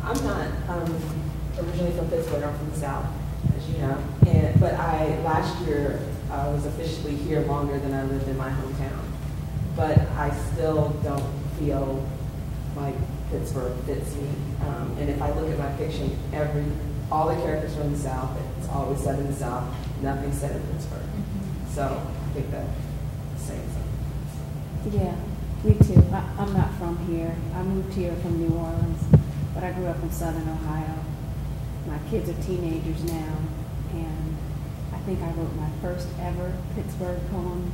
I'm not um, originally from Pittsburgh. I'm from the South, as you know. And but I last year I was officially here longer than I lived in my hometown. But I still don't feel like Pittsburgh fits me. Um, and if I look at my fiction, every all the characters from the South, it's always set in the South. Nothing set in Pittsburgh. So I think that. Yeah, me too. I, I'm not from here. I moved here from New Orleans, but I grew up in Southern Ohio. My kids are teenagers now, and I think I wrote my first ever Pittsburgh poem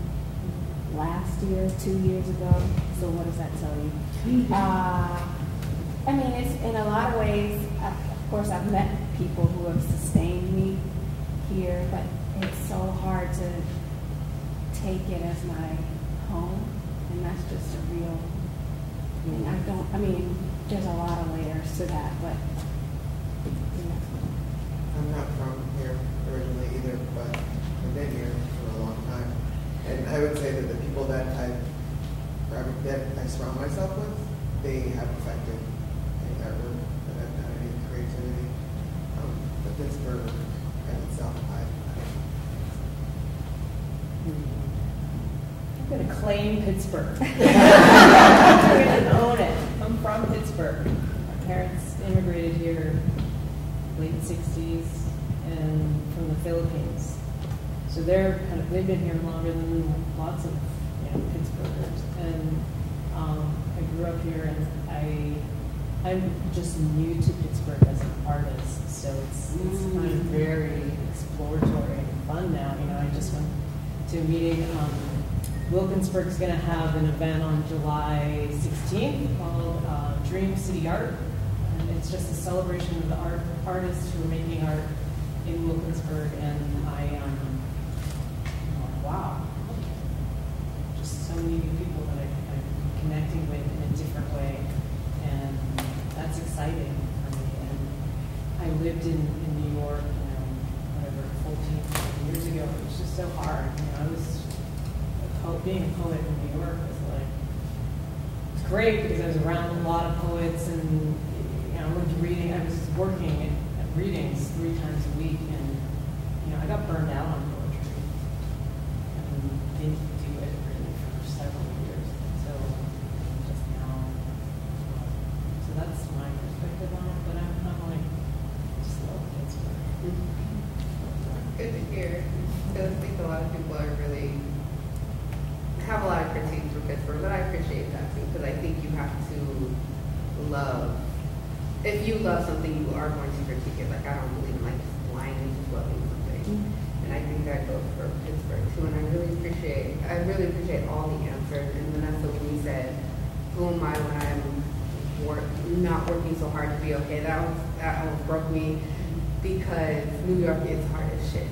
last year, two years ago. So what does that tell you? Uh, I mean, it's in a lot of ways. Of course, I've met people who have sustained me here, but it's so hard to take it as my home, and that's just a real. And I don't. I mean, there's a lot of layers to that, but. You. I'm not from here originally either, but I've been here for a long time. And I would say that the people that I that I surround myself with, they have affected any artwork that I've done, any creativity. Um, but Pittsburgh in itself, I, I'm going to claim Pittsburgh. I'm going to own it. I'm from Pittsburgh. My parents immigrated here late 60s and from the Philippines. So they're kind of, they've been here longer than lots of you know, Pittsburghers. And um, I grew up here and I, I'm just new to Pittsburgh as an artist. So it's, it's kind of very exploratory and fun now. You know, I just went to a meeting. Um, Wilkinsburg's going to have an event on July 16th called uh, Dream City Art. And it's just a celebration of the art artists who are making art in Wilkinsburg. And I, um, wow, just so many people that I, I'm connecting with in a different way. And that's exciting for me. And I lived in, in New York, you know, whatever, 14 years ago. It was just so hard. You know, I was being a poet in New York was like it's great because I was around a lot of poets and you know I to reading. I was working at, at readings three times a week, and you know I got burned out on poetry and didn't do it really for several years. So just now, um, so that's my perspective on it. But I'm, I'm like just love Pittsburgh. Good to hear. Because I think a lot of people are really have a lot of critiques for Pittsburgh, but I appreciate that too because I think you have to love. If you love something, you are going to critique it. Like I don't believe in like just blindly just loving something, and I think that goes for Pittsburgh too. And I really appreciate, I really appreciate all the answers. And Vanessa, when you said, "Who am I when I'm work, not working so hard to be okay?" That was that almost broke me because New York is hard as shit.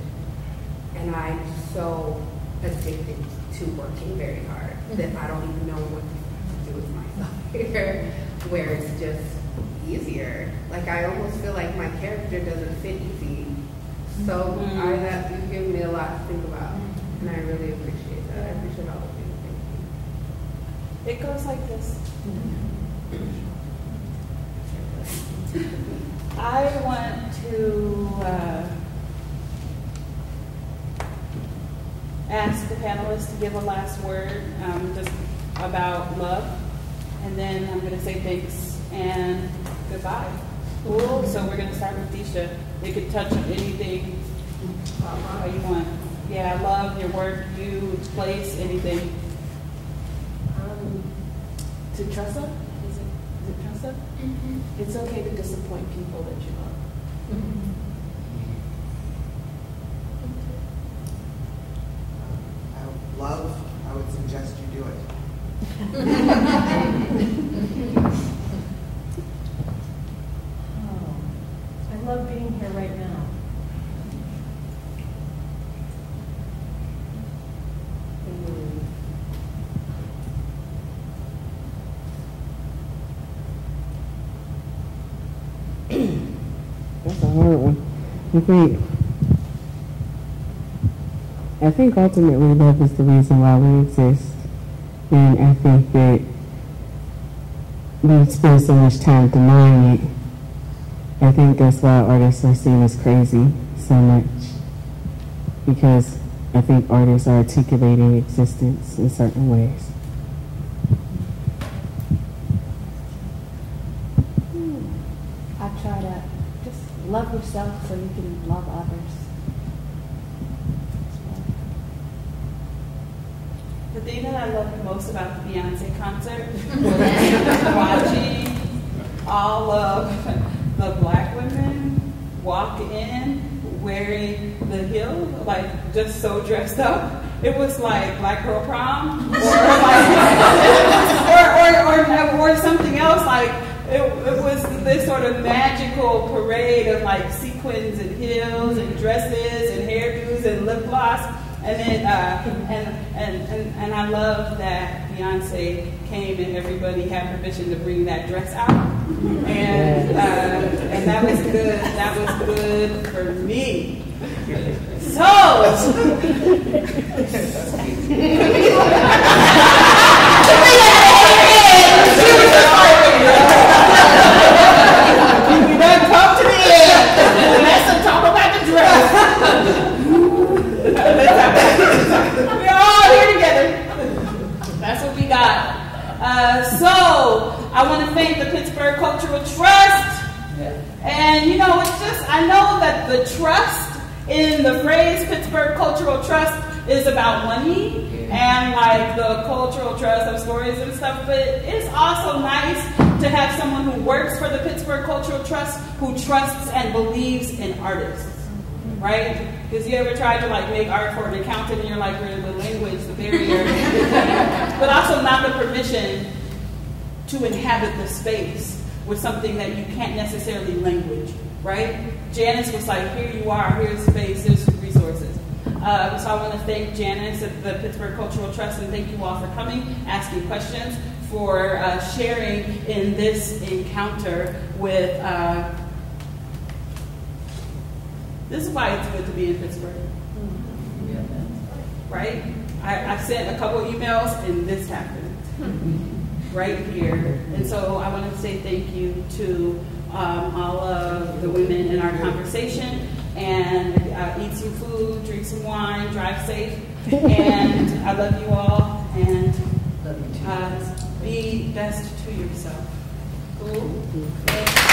And I'm so addicted to working very hard that I don't even know what to do with myself here, where it's just easier. Like I almost feel like my character doesn't fit easy. So mm-hmm. I that you've given me a lot to think about, and I really appreciate It goes like this. I want to uh, ask the panelists to give a last word um, just about love, and then I'm going to say thanks and goodbye. Cool. So we're going to start with Deesha. You could touch on anything uh, how you want. Yeah, I love, your work, you, place, anything. Um, to Tressa? Is it, is it Tressa? It's okay to disappoint people that you love. I love, I would suggest you do it. Oh, I love being here right now. That's a hard one. I think. I think ultimately love is the reason why we exist, and I think that we spend so much time denying it. I think that's why artists are seen as crazy so much, because I think artists are articulating existence in certain ways. I try to just love you can love others. The thing that I loved most about the Beyonce concert was watching all of the black women walk in wearing the heel, like just so dressed up. It was like Black Girl Prom, or like, or, or, or, or something else. Like it, it was this sort of magical parade of like sequins and heels and dresses and hairdos and lip gloss. And then, uh, and, and, and, and I love that Beyonce came and everybody had permission to bring that dress out. And, uh, and that was good. That was good for me. So, we done come to the end. Let's talk about the dress. We're all here together. That's what we got. Uh, so I want to thank the Pittsburgh Cultural Trust. And you know, it's just I know that the trust in the phrase Pittsburgh Cultural Trust is about money and like the cultural trust of stories and stuff, but it's also nice to have someone who works for the Pittsburgh Cultural Trust who trusts and believes in artists. Right? Because you ever tried to like make art for an accountant and you're like, the language, the barrier, but also not the permission to inhabit the space with something that you can't necessarily language, right? Janice was like, here you are, here's space, here's resources. Uh, so I want to thank Janice at the Pittsburgh Cultural Trust and thank you all for coming, asking questions, for uh, sharing in this encounter with. Uh, this is why it's good to be in Pittsburgh. Right? I, I sent a couple emails and this happened right here. And so I want to say thank you to um, all of the women in our conversation and uh, eat some food, drink some wine, drive safe. And I love you all and love uh, be best to yourself. Cool?